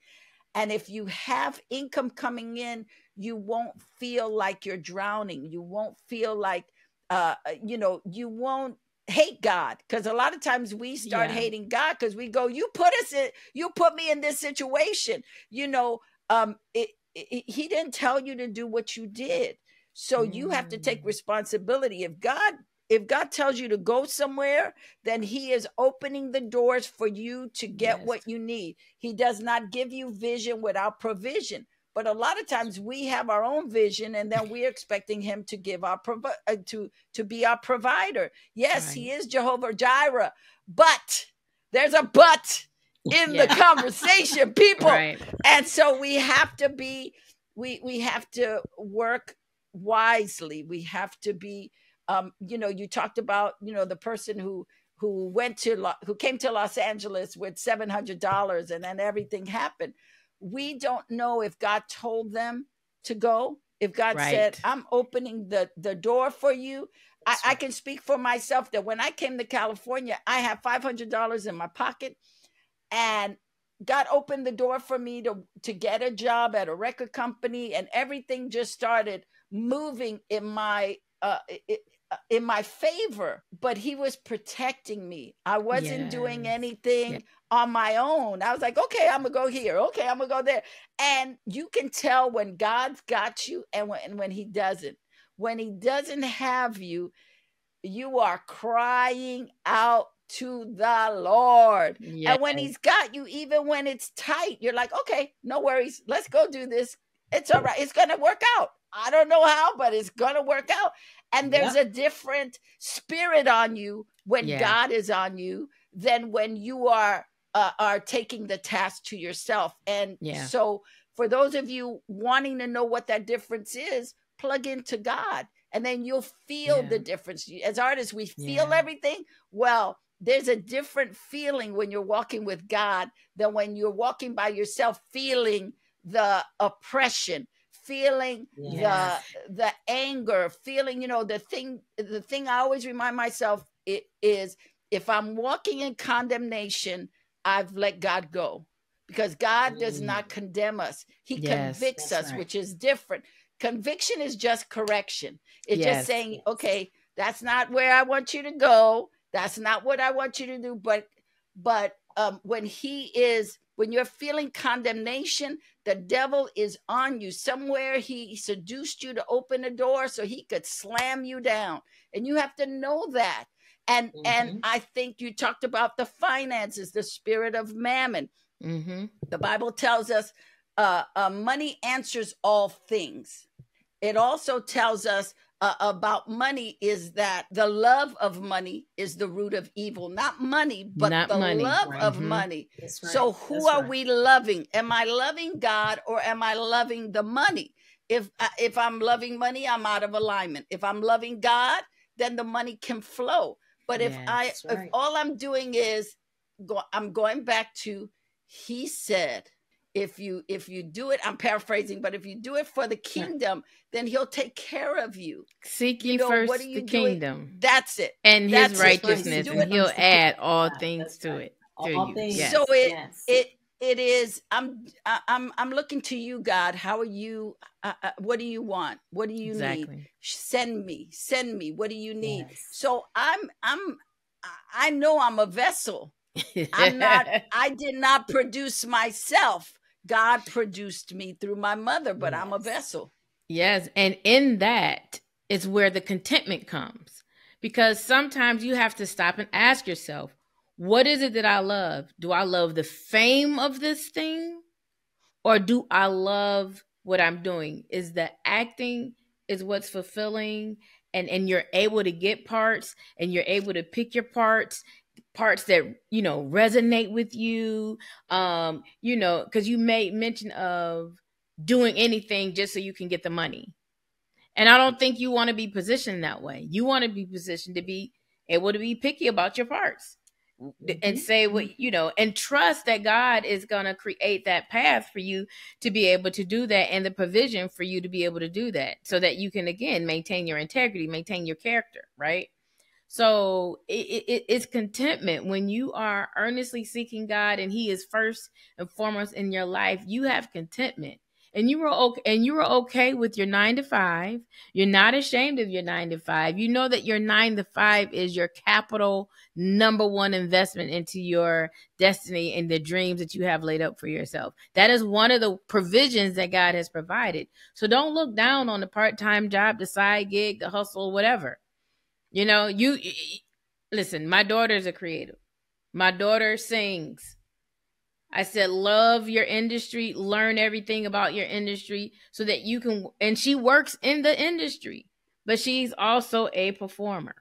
And if you have income coming in, you won't feel like you're drowning. You won't feel like, uh, uh you know, you won't hate God because a lot of times we start yeah. hating God because we go, you put us in, you put me in this situation. You know, um, it, it, he didn't tell you to do what you did. So mm. you have to take mm. responsibility. If God if God tells you to go somewhere, then He is opening the doors for you to get yes. what you need. He does not give you vision without provision. But a lot of times we have our own vision, and then we're expecting Him to give our provi- uh, to to be our provider. Yes, right. He is Jehovah Jireh, but there's a but in yeah. the conversation, people. Right. And so we have to be we we have to work wisely. We have to be, um, you know, you talked about, you know, the person who who went to who came to Los Angeles with seven hundred dollars, and then everything happened. We don't know if God told them to go. If God right. said, "I'm opening the the door for you," I, I can speak for myself that when I came to California, I had five hundred dollars in my pocket, and God opened the door for me to to get a job at a record company, and everything just started moving in my uh, uh, in my favor but he was protecting me i wasn't yes. doing anything on my own i was like okay i'm gonna go here okay i'm gonna go there and you can tell when god's got you and when, when he doesn't when he doesn't have you you are crying out to the Lord. Yes. And when He's got you, even when it's tight, you're like, okay, no worries. Let's go do this It's all right. It's going to work out. I don't know how, but it's going to work out. And there's a different spirit on you when yeah. God is on you than when you are uh, are taking the task to yourself. And yeah. so for those of you wanting to know what that difference is, plug into God and then you'll feel yeah. the difference. As artists, we feel everything. Well, there's a different feeling when you're walking with God than when you're walking by yourself, feeling the oppression, feeling yes. the the anger, feeling, you know, the thing the thing I always remind myself it is if I'm walking in condemnation, I've let God go. Because God mm. does not condemn us. He yes, convicts us, right. which is different. Conviction is just correction. It's yes. just saying, okay, that's not where I want you to go. That's not what I want you to do. But but um, when he is when you're feeling condemnation, the devil is on you. Somewhere he seduced you to open a door so he could slam you down. And you have to know that. And mm-hmm. and I think you talked about the finances, the spirit of mammon. Mm-hmm. The Bible tells us uh, uh, money answers all things. It also tells us uh, about money is that the love of money is the root of evil, not money, but not the money. love right. of mm-hmm. money. Right. So, who That's are right. we loving? Am I loving God or am I loving the money? If uh, if I'm loving money, I'm out of alignment. If I'm loving God, then the money can flow. But if I if all I'm doing is go, I'm going back to He said if you if you do it i'm paraphrasing but if you do it for the kingdom then he'll take care of you
seek ye you know, first the doing? kingdom
that's it
and
that's
his righteousness and he'll add all things to it to all
you. Things. Yes. so it yes. it it is i'm i'm i'm looking to you god how are you uh, uh, what do you want what do you exactly. need send me send me what do you need yes. so i'm i'm i know i'm a vessel i'm not i did not produce myself God produced me through my mother, but yes. I'm a vessel.
Yes. And in that is where the contentment comes. Because sometimes you have to stop and ask yourself, what is it that I love? Do I love the fame of this thing? Or do I love what I'm doing? Is the acting is what's fulfilling and and you're able to get parts and you're able to pick your parts parts that you know resonate with you um you know because you made mention of doing anything just so you can get the money and i don't think you want to be positioned that way you want to be positioned to be able to be picky about your parts mm-hmm. and say what mm-hmm. you know and trust that god is going to create that path for you to be able to do that and the provision for you to be able to do that so that you can again maintain your integrity maintain your character right so it, it, it's contentment when you are earnestly seeking God and He is first and foremost in your life. You have contentment, and you were okay. And you were okay with your nine to five. You're not ashamed of your nine to five. You know that your nine to five is your capital number one investment into your destiny and the dreams that you have laid up for yourself. That is one of the provisions that God has provided. So don't look down on the part time job, the side gig, the hustle, whatever you know, you listen, my daughter's a creative. My daughter sings. I said, love your industry, learn everything about your industry so that you can, and she works in the industry, but she's also a performer.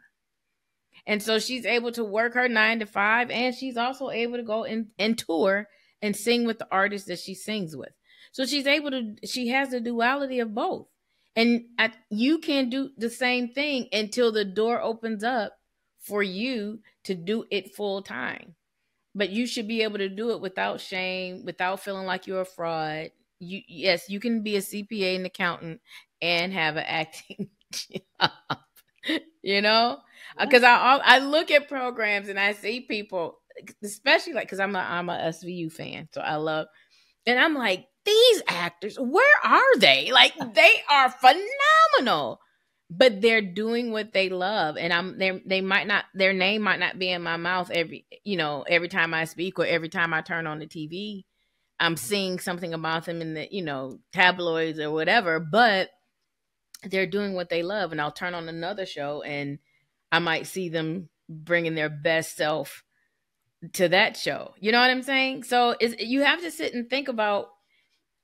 And so she's able to work her nine to five, and she's also able to go and, and tour and sing with the artists that she sings with. So she's able to, she has the duality of both. And I, you can do the same thing until the door opens up for you to do it full time. But you should be able to do it without shame, without feeling like you're a fraud. You yes, you can be a CPA and accountant and have an acting job. you know, uh, because I I look at programs and I see people, especially like because I'm a I'm a SVU fan, so I love, and I'm like these actors, where are they? Like they are phenomenal. But they're doing what they love, and I'm they they might not their name might not be in my mouth every you know every time I speak or every time I turn on the TV. I'm seeing something about them in the you know tabloids or whatever, but they're doing what they love, and I'll turn on another show and I might see them bringing their best self to that show. You know what I'm saying? So is you have to sit and think about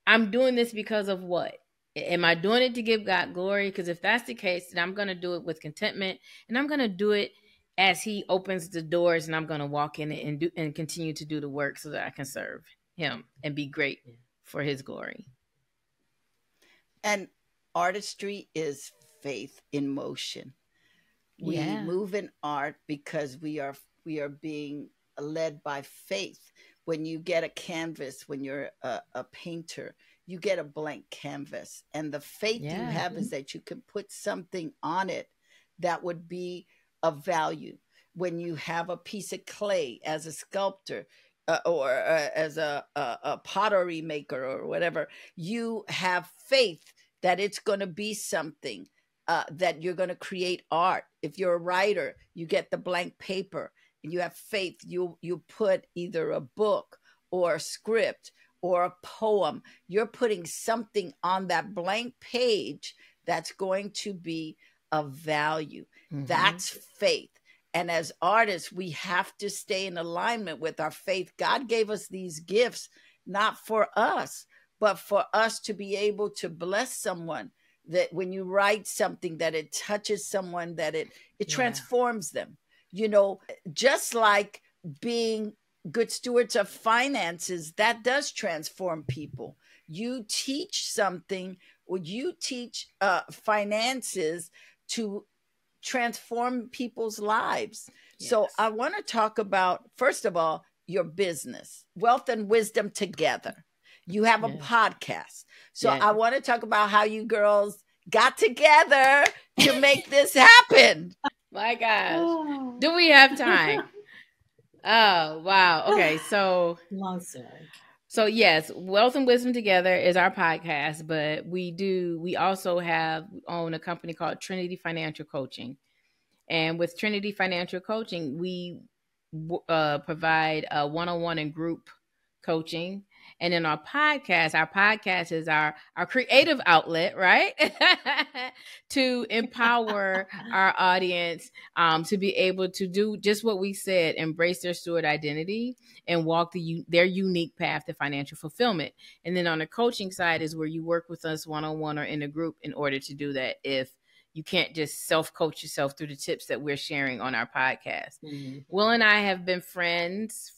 I'm doing this because of what? Am I doing it to give God glory? Because if that's the case, then I'm going to do it with contentment and I'm going to do it as He opens the doors and I'm going to walk in it and do and continue to do the work so that I can serve Him and be great for His glory.
And artistry is faith in motion. We yeah. move in art because we are we are being led by faith. When you get a canvas, when you're a, a painter, you get a blank canvas. And the faith yeah. you have is that you can put something on it that would be of value. When you have a piece of clay as a sculptor, uh, or uh, as a, a, a pottery maker or whatever, you have faith that it's going to be something uh, that you're going to create art. If you're a writer, you get the blank paper and you have faith. You you put either a book or a script or a poem. You're putting something on that blank page that's going to be of value. Mm-hmm. That's faith. And as artists, we have to stay in alignment with our faith. God gave us these gifts not for us, but for us to be able to bless someone that when you write something that it touches someone that it it yeah. transforms them you know just like being good stewards of finances that does transform people you teach something or you teach uh, finances to transform people's lives yes. so i want to talk about first of all your business wealth and wisdom together you have a podcast. So yeah. I want to talk about how you girls got together to make this happen.
My gosh. Do we have time? oh, wow. Okay. So, long story. So yes, Wealth and Wisdom Together is our podcast, but we do we also have own a company called Trinity Financial Coaching. And with Trinity Financial Coaching, we uh, provide a one-on-one and group coaching and in our podcast, our podcast is our our creative outlet, right? to empower our audience um, to be able to do just what we said, embrace their steward identity and walk the their unique path to financial fulfillment. And then on the coaching side is where you work with us one on one or in a group in order to do that. If you can't just self coach yourself through the tips that we're sharing on our podcast. Mm-hmm. Will and I have been friends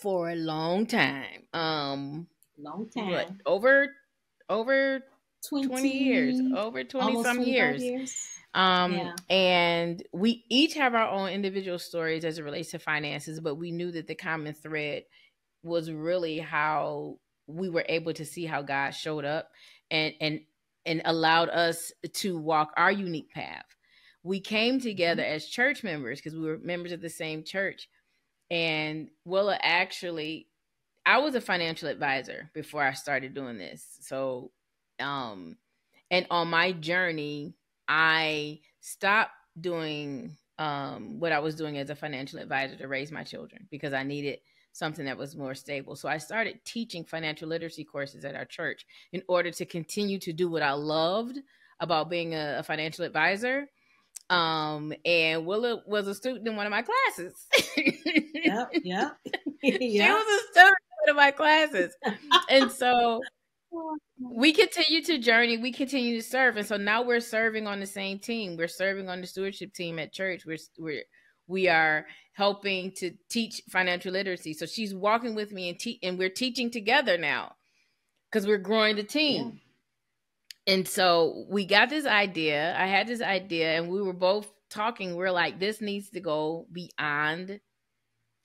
for a long time. Um,
long time.
What, over over 20, 20 years, over 20 some years. years. Um, yeah. and we each have our own individual stories as it relates to finances, but we knew that the common thread was really how we were able to see how God showed up and and and allowed us to walk our unique path. We came together mm-hmm. as church members because we were members of the same church, and Willa actually, I was a financial advisor before I started doing this. So, um, and on my journey, I stopped doing um, what I was doing as a financial advisor to raise my children because I needed something that was more stable. So I started teaching financial literacy courses at our church in order to continue to do what I loved about being a, a financial advisor um, and Willa was a student in one of my classes.
yep, yep.
She was a student in one of my classes. and so we continue to journey, we continue to serve. And so now we're serving on the same team. We're serving on the stewardship team at church. We're we're we are helping to teach financial literacy. So she's walking with me and te- and we're teaching together now because we're growing the team. Yeah and so we got this idea. I had this idea, and we were both talking. We're like, this needs to go beyond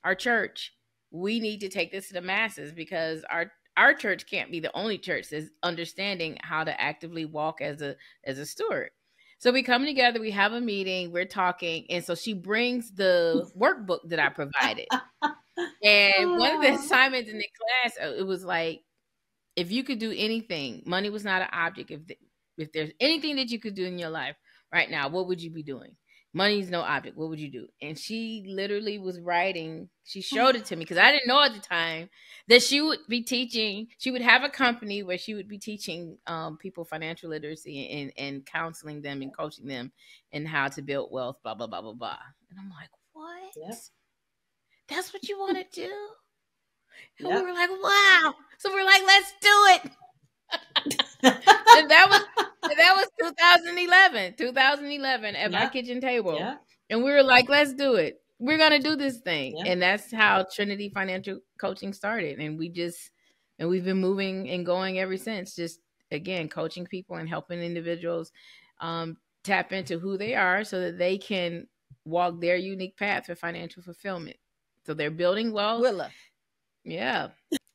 our church. We need to take this to the masses because our our church can't be the only church that's understanding how to actively walk as a as a steward. So we come together, we have a meeting, we're talking, and so she brings the workbook that I provided. and one of the assignments in the class, uh, it was like if you could do anything, money was not an object. If if there's anything that you could do in your life right now, what would you be doing? Money is no object. What would you do? And she literally was writing. She showed it to me because I didn't know at the time that she would be teaching. She would have a company where she would be teaching um, people financial literacy and, and counseling them and coaching them and how to build wealth. Blah blah blah blah blah. And I'm like, what? Yep. That's what you want to do? And yep. we were like, wow. So we're like, let's do it. and that was that was 2011, 2011 at yep. my kitchen table. Yep. And we were like, let's do it. We're going to do this thing. And that's how Trinity Financial Coaching started. And we just, and we've been moving and going ever since, just again, coaching people and helping individuals um, tap into who they are so that they can walk their unique path for financial fulfillment. So they're building wealth.
Willa.
Yeah.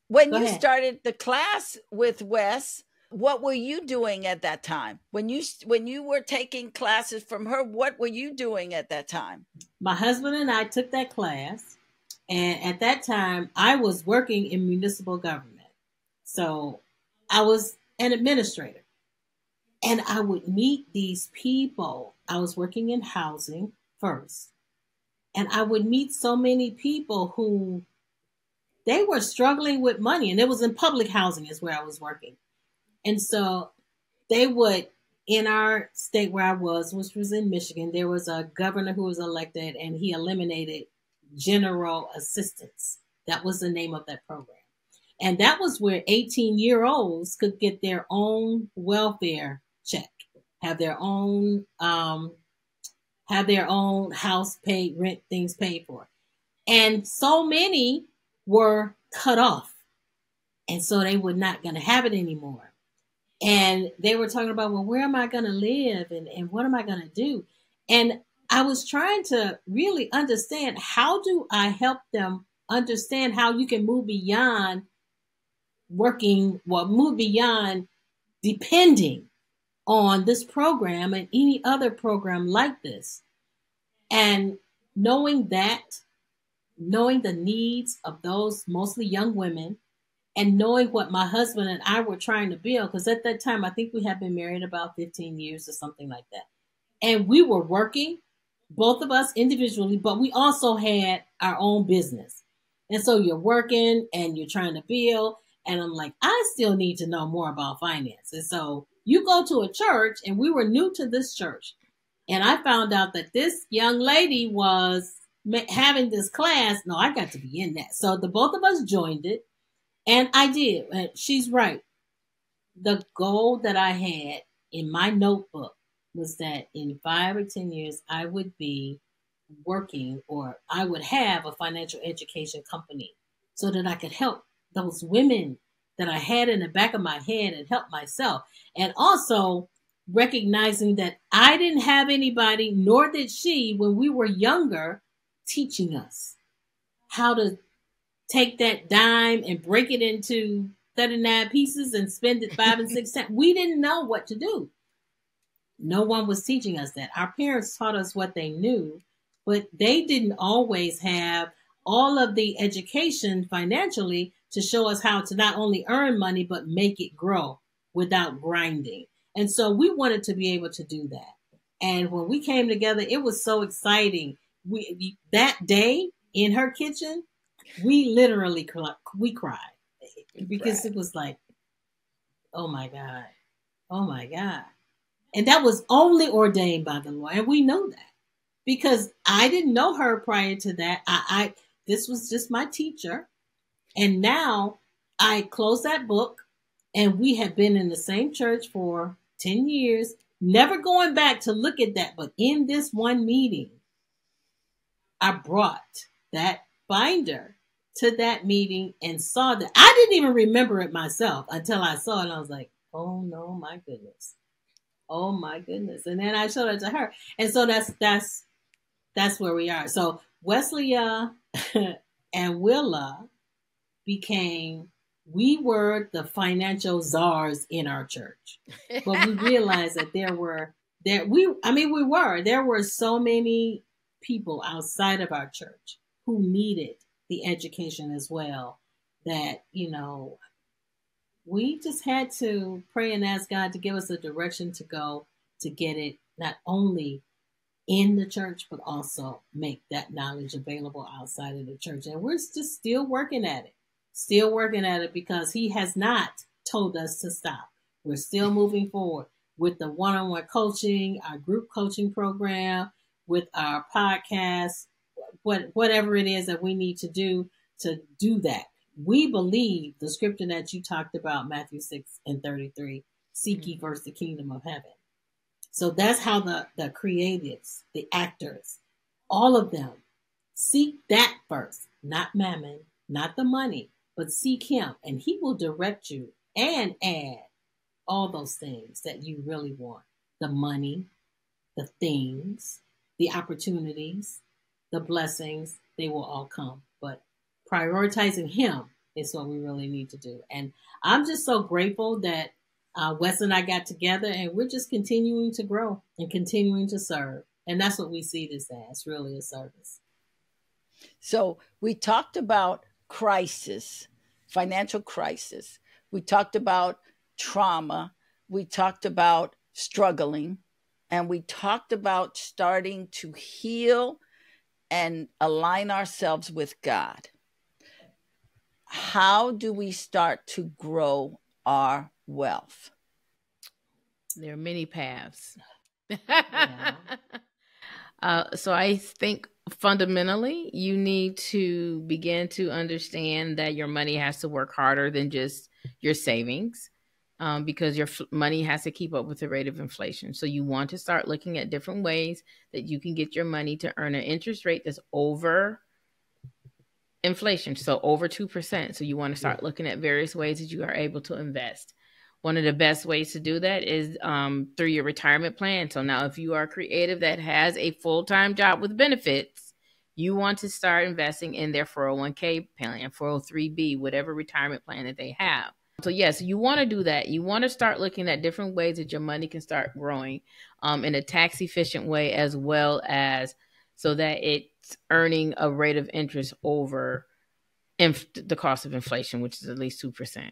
When Go you ahead. started the class with Wes, what were you doing at that time? When you when you were taking classes from her, what were you doing at that time?
My husband and I took that class, and at that time I was working in municipal government. So I was an administrator. And I would meet these people. I was working in housing first. And I would meet so many people who they were struggling with money. And it was in public housing is where I was working. And so they would in our state where I was, which was in Michigan, there was a governor who was elected and he eliminated general assistance. That was the name of that program. And that was where 18 year olds could get their own welfare check, have their own, um, have their own house paid, rent things paid for. And so many were cut off. And so they were not going to have it anymore. And they were talking about, well, where am I going to live? And, and what am I going to do? And I was trying to really understand how do I help them understand how you can move beyond working, well, move beyond depending on this program and any other program like this. And knowing that, knowing the needs of those mostly young women, and knowing what my husband and I were trying to build, because at that time, I think we had been married about 15 years or something like that. And we were working, both of us individually, but we also had our own business. And so you're working and you're trying to build and I'm like, I still need to know more about finance. And so you go to a church, and we were new to this church. And I found out that this young lady was having this class. No, I got to be in that. So the both of us joined it. And I did. And she's right. The goal that I had in my notebook was that in five or 10 years, I would be working or I would have a financial education company so that I could help those women that I had in the back of my head and help myself. And also recognizing that I didn't have anybody, nor did she, when we were younger, teaching us how to take that dime and break it into 39 pieces and spend it five and six cents. We didn't know what to do. No one was teaching us that. Our parents taught us what they knew, but they didn't always have all of the education financially to show us how to not only earn money, but make it grow without grinding. And so we wanted to be able to do that. And when we came together, it was so exciting. We that day in her kitchen, we literally we cried because it was like, oh my god, oh my god, and that was only ordained by the Lord, and we know that because I didn't know her prior to that. I, I this was just my teacher, and now I closed that book and we have been in the same church for 10 years, never going back to look at that. But in this one meeting, I brought that binder to that meeting and saw that I didn't even remember it myself until I saw it. I was like, oh no, my goodness. Oh my goodness. And then I showed it to her. And so that's that's that's where we are. So Weslia and Willa became we were the financial czars in our church. But we realized that there were there we I mean we were there were so many people outside of our church who needed the education as well that you know we just had to pray and ask God to give us a direction to go to get it not only in the church but also make that knowledge available outside of the church and we're just still working at it still working at it because he has not told us to stop. We're still moving forward with the one on one coaching, our group coaching program, with our podcast, what, whatever it is that we need to do to do that. We believe the scripture that you talked about, Matthew 6 and 33, seek ye mm-hmm. first the kingdom of heaven. So that's how the, the creatives, the actors, all of them seek that first, not mammon, not the money, but seek him and he will direct you and add all those things that you really want the money, the things, the opportunities, the blessings, they will all come. But prioritizing him is what we really need to do. And I'm just so grateful that uh, Wes and I got together and we're just continuing to grow and continuing to serve. And that's what we see this as really a service.
So we talked about crisis, financial crisis. We talked about trauma. We talked about struggling. And we talked about starting to heal and align ourselves with God. How do we start to grow our wealth?
There are many paths. Yeah. uh, so I think fundamentally, you need to begin to understand that your money has to work harder than just your savings. Um, because your f- money has to keep up with the rate of inflation. So you want to start looking at different ways that you can get your money to earn an interest rate that's over inflation, so over 2%. So you want to start looking at various ways that you are able to invest. One of the best ways to do that is um, through your retirement plan. So now, if you are creative that has a full time job with benefits, you want to start investing in their 401k plan, 403b, whatever retirement plan that they have. So, yes, you want to do that. You want to start looking at different ways that your money can start growing um, in a tax efficient way, as well as so that it's earning a rate of interest over inf- the cost of inflation, which is at least 2%.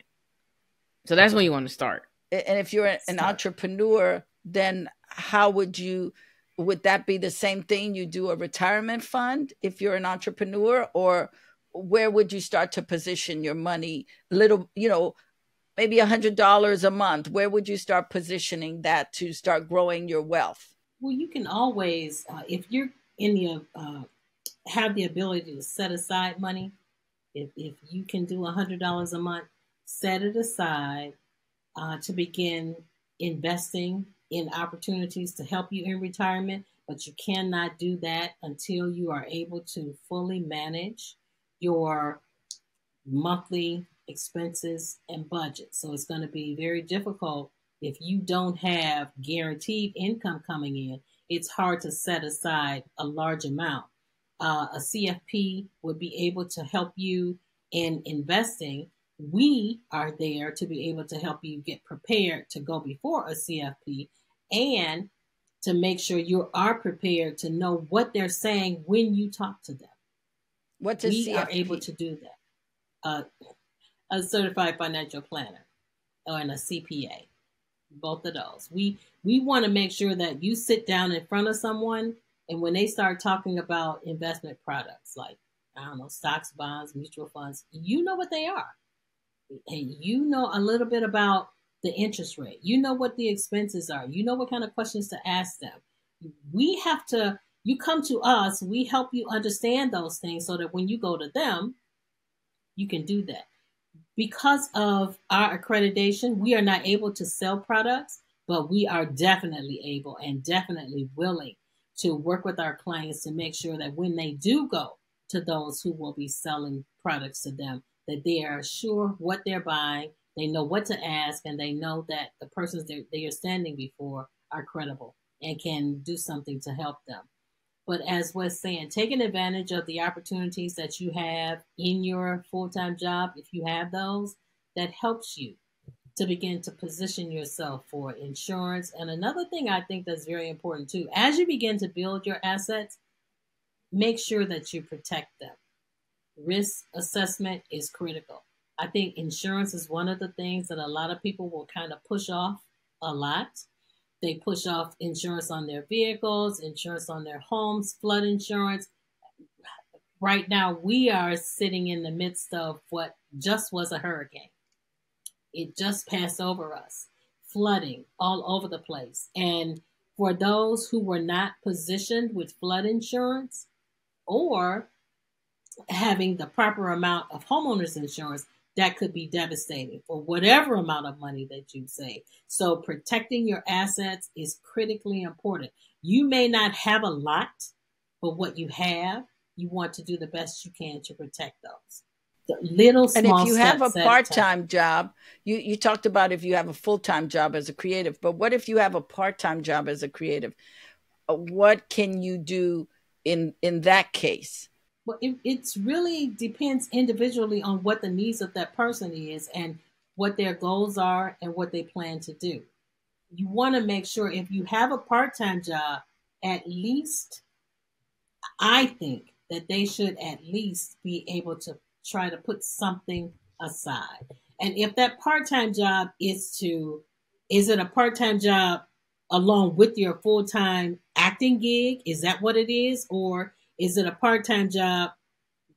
So that's when you want to start.
And if you're an start. entrepreneur, then how would you would that be the same thing you do a retirement fund if you're an entrepreneur or where would you start to position your money little you know maybe a hundred dollars a month where would you start positioning that to start growing your wealth?
Well you can always uh, if you're in the uh, have the ability to set aside money if, if you can do a hundred dollars a month set it aside uh, to begin investing in opportunities to help you in retirement, but you cannot do that until you are able to fully manage your monthly expenses and budget. So it's going to be very difficult if you don't have guaranteed income coming in. It's hard to set aside a large amount. Uh, a CFP would be able to help you in investing we are there to be able to help you get prepared to go before a CFP and to make sure you are prepared to know what they're saying when you talk to them.
What
we CFP? are able to do that. Uh, a certified financial planner or a CPA, both of those. We we want to make sure that you sit down in front of someone and when they start talking about investment products like I don't know stocks, bonds, mutual funds, you know what they are and you know a little bit about the interest rate, you know what the expenses are, you know what kind of questions to ask them. We have to, you come to us, we help you understand those things so that when you go to them, you can do that. Because of our accreditation, we are not able to sell products, but we are definitely able and definitely willing to work with our clients to make sure that when they do go to those who will be selling products to them, that they are sure what they're buying, they know what to ask, and they know that the persons that they are standing before are credible and can do something to help them. But as Wes saying, taking advantage of the opportunities that you have in your full time job, if you have those, that helps you to begin to position yourself for insurance. And another thing I think that's very important too, as you begin to build your assets, make sure that you protect them risk assessment is critical. I think insurance is one of the things that a lot of people will kind of push off a lot. They push off insurance on their vehicles, insurance on their homes, flood insurance. Right now, we are sitting in the midst of what just was a hurricane. It just passed over us, flooding all over the place. And for those who were not positioned with flood insurance or having the proper amount of homeowners insurance, that could be devastating for whatever amount of money that you save. So protecting your assets is critically important. You may not have a lot, but what you have, you want to do the best you can to protect those. The little
and if you have a part-time job, you you talked about if you have a full-time job as a creative, but what if you have a part-time job as a creative? What can you do in in that case?
Well, it it's really depends individually on what the needs of that person is and what their goals are and what they plan to do. You want to make sure if you have a part-time job, at least I think that they should at least be able to try to put something aside. And if that part-time job is to is it a part-time job along with your full-time acting gig? Is that what it is or is it a part time job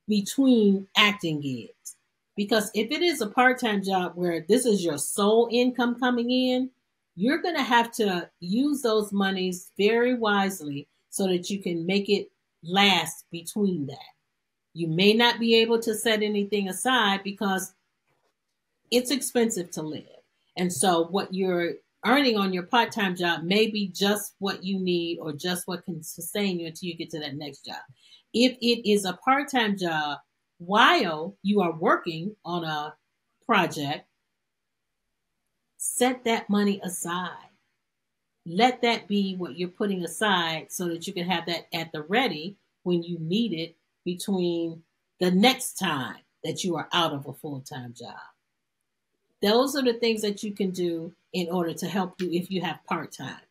between acting gigs? Because if it is a part time job where this is your sole income coming in, you're going to have to use those monies very wisely so that you can make it last between that. You may not be able to set anything aside because it's expensive to live. And so, what you're earning on your part time job may be just what you need or just what can sustain you until you get to that next job. If it is a part time job while you are working on a project, set that money aside. Let that be what you're putting aside so that you can have that at the ready when you need it between the next time that you are out of a full time job. Those are the things that you can do in order to help you if you have part time.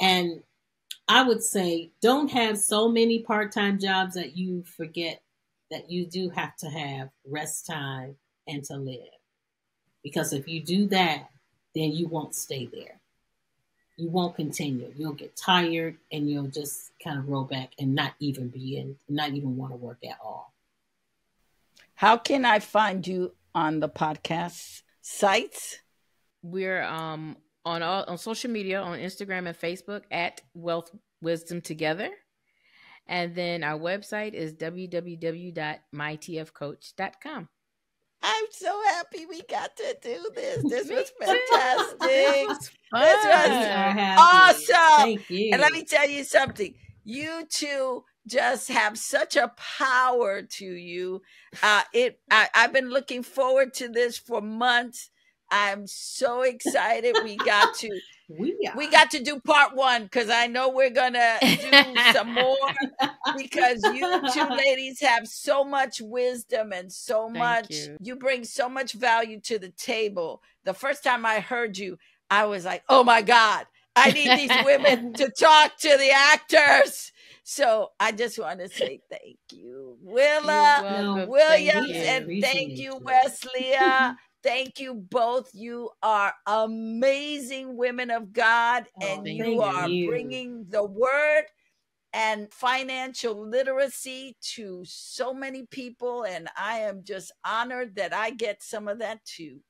And I would say don't have so many part time jobs that you forget that you do have to have rest time and to live. Because if you do that, then you won't stay there. You won't continue. You'll get tired and you'll just kind of roll back and not even be in, not even want to work at all.
How can I find you on the podcast sites?
We're um on all on social media on Instagram and Facebook at Wealth Wisdom Together. And then our website is www.mytfcoach.com.
I'm so happy we got to do this. This was fantastic. this was awesome. Thank you. And let me tell you something. You two just have such a power to you. Uh, it. I, I've been looking forward to this for months. I'm so excited. We got to we, we got to do part one because I know we're gonna do some more because you two ladies have so much wisdom and so Thank much you. you bring so much value to the table. The first time I heard you, I was like, oh my God, I need these women to talk to the actors. So I just want to say thank you, Willa Williams, thank and thank you, Weslia. Thank you both. You are amazing women of God, oh, and you are you. bringing the word and financial literacy to so many people. And I am just honored that I get some of that too.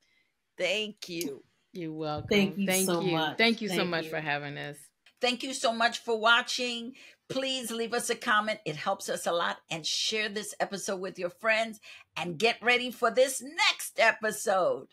Thank you.
You're welcome.
Thank you Thank so you. much.
Thank you Thank so much you. for having us.
Thank you so much for watching. Please leave us a comment. It helps us a lot. And share this episode with your friends. And get ready for this next episode.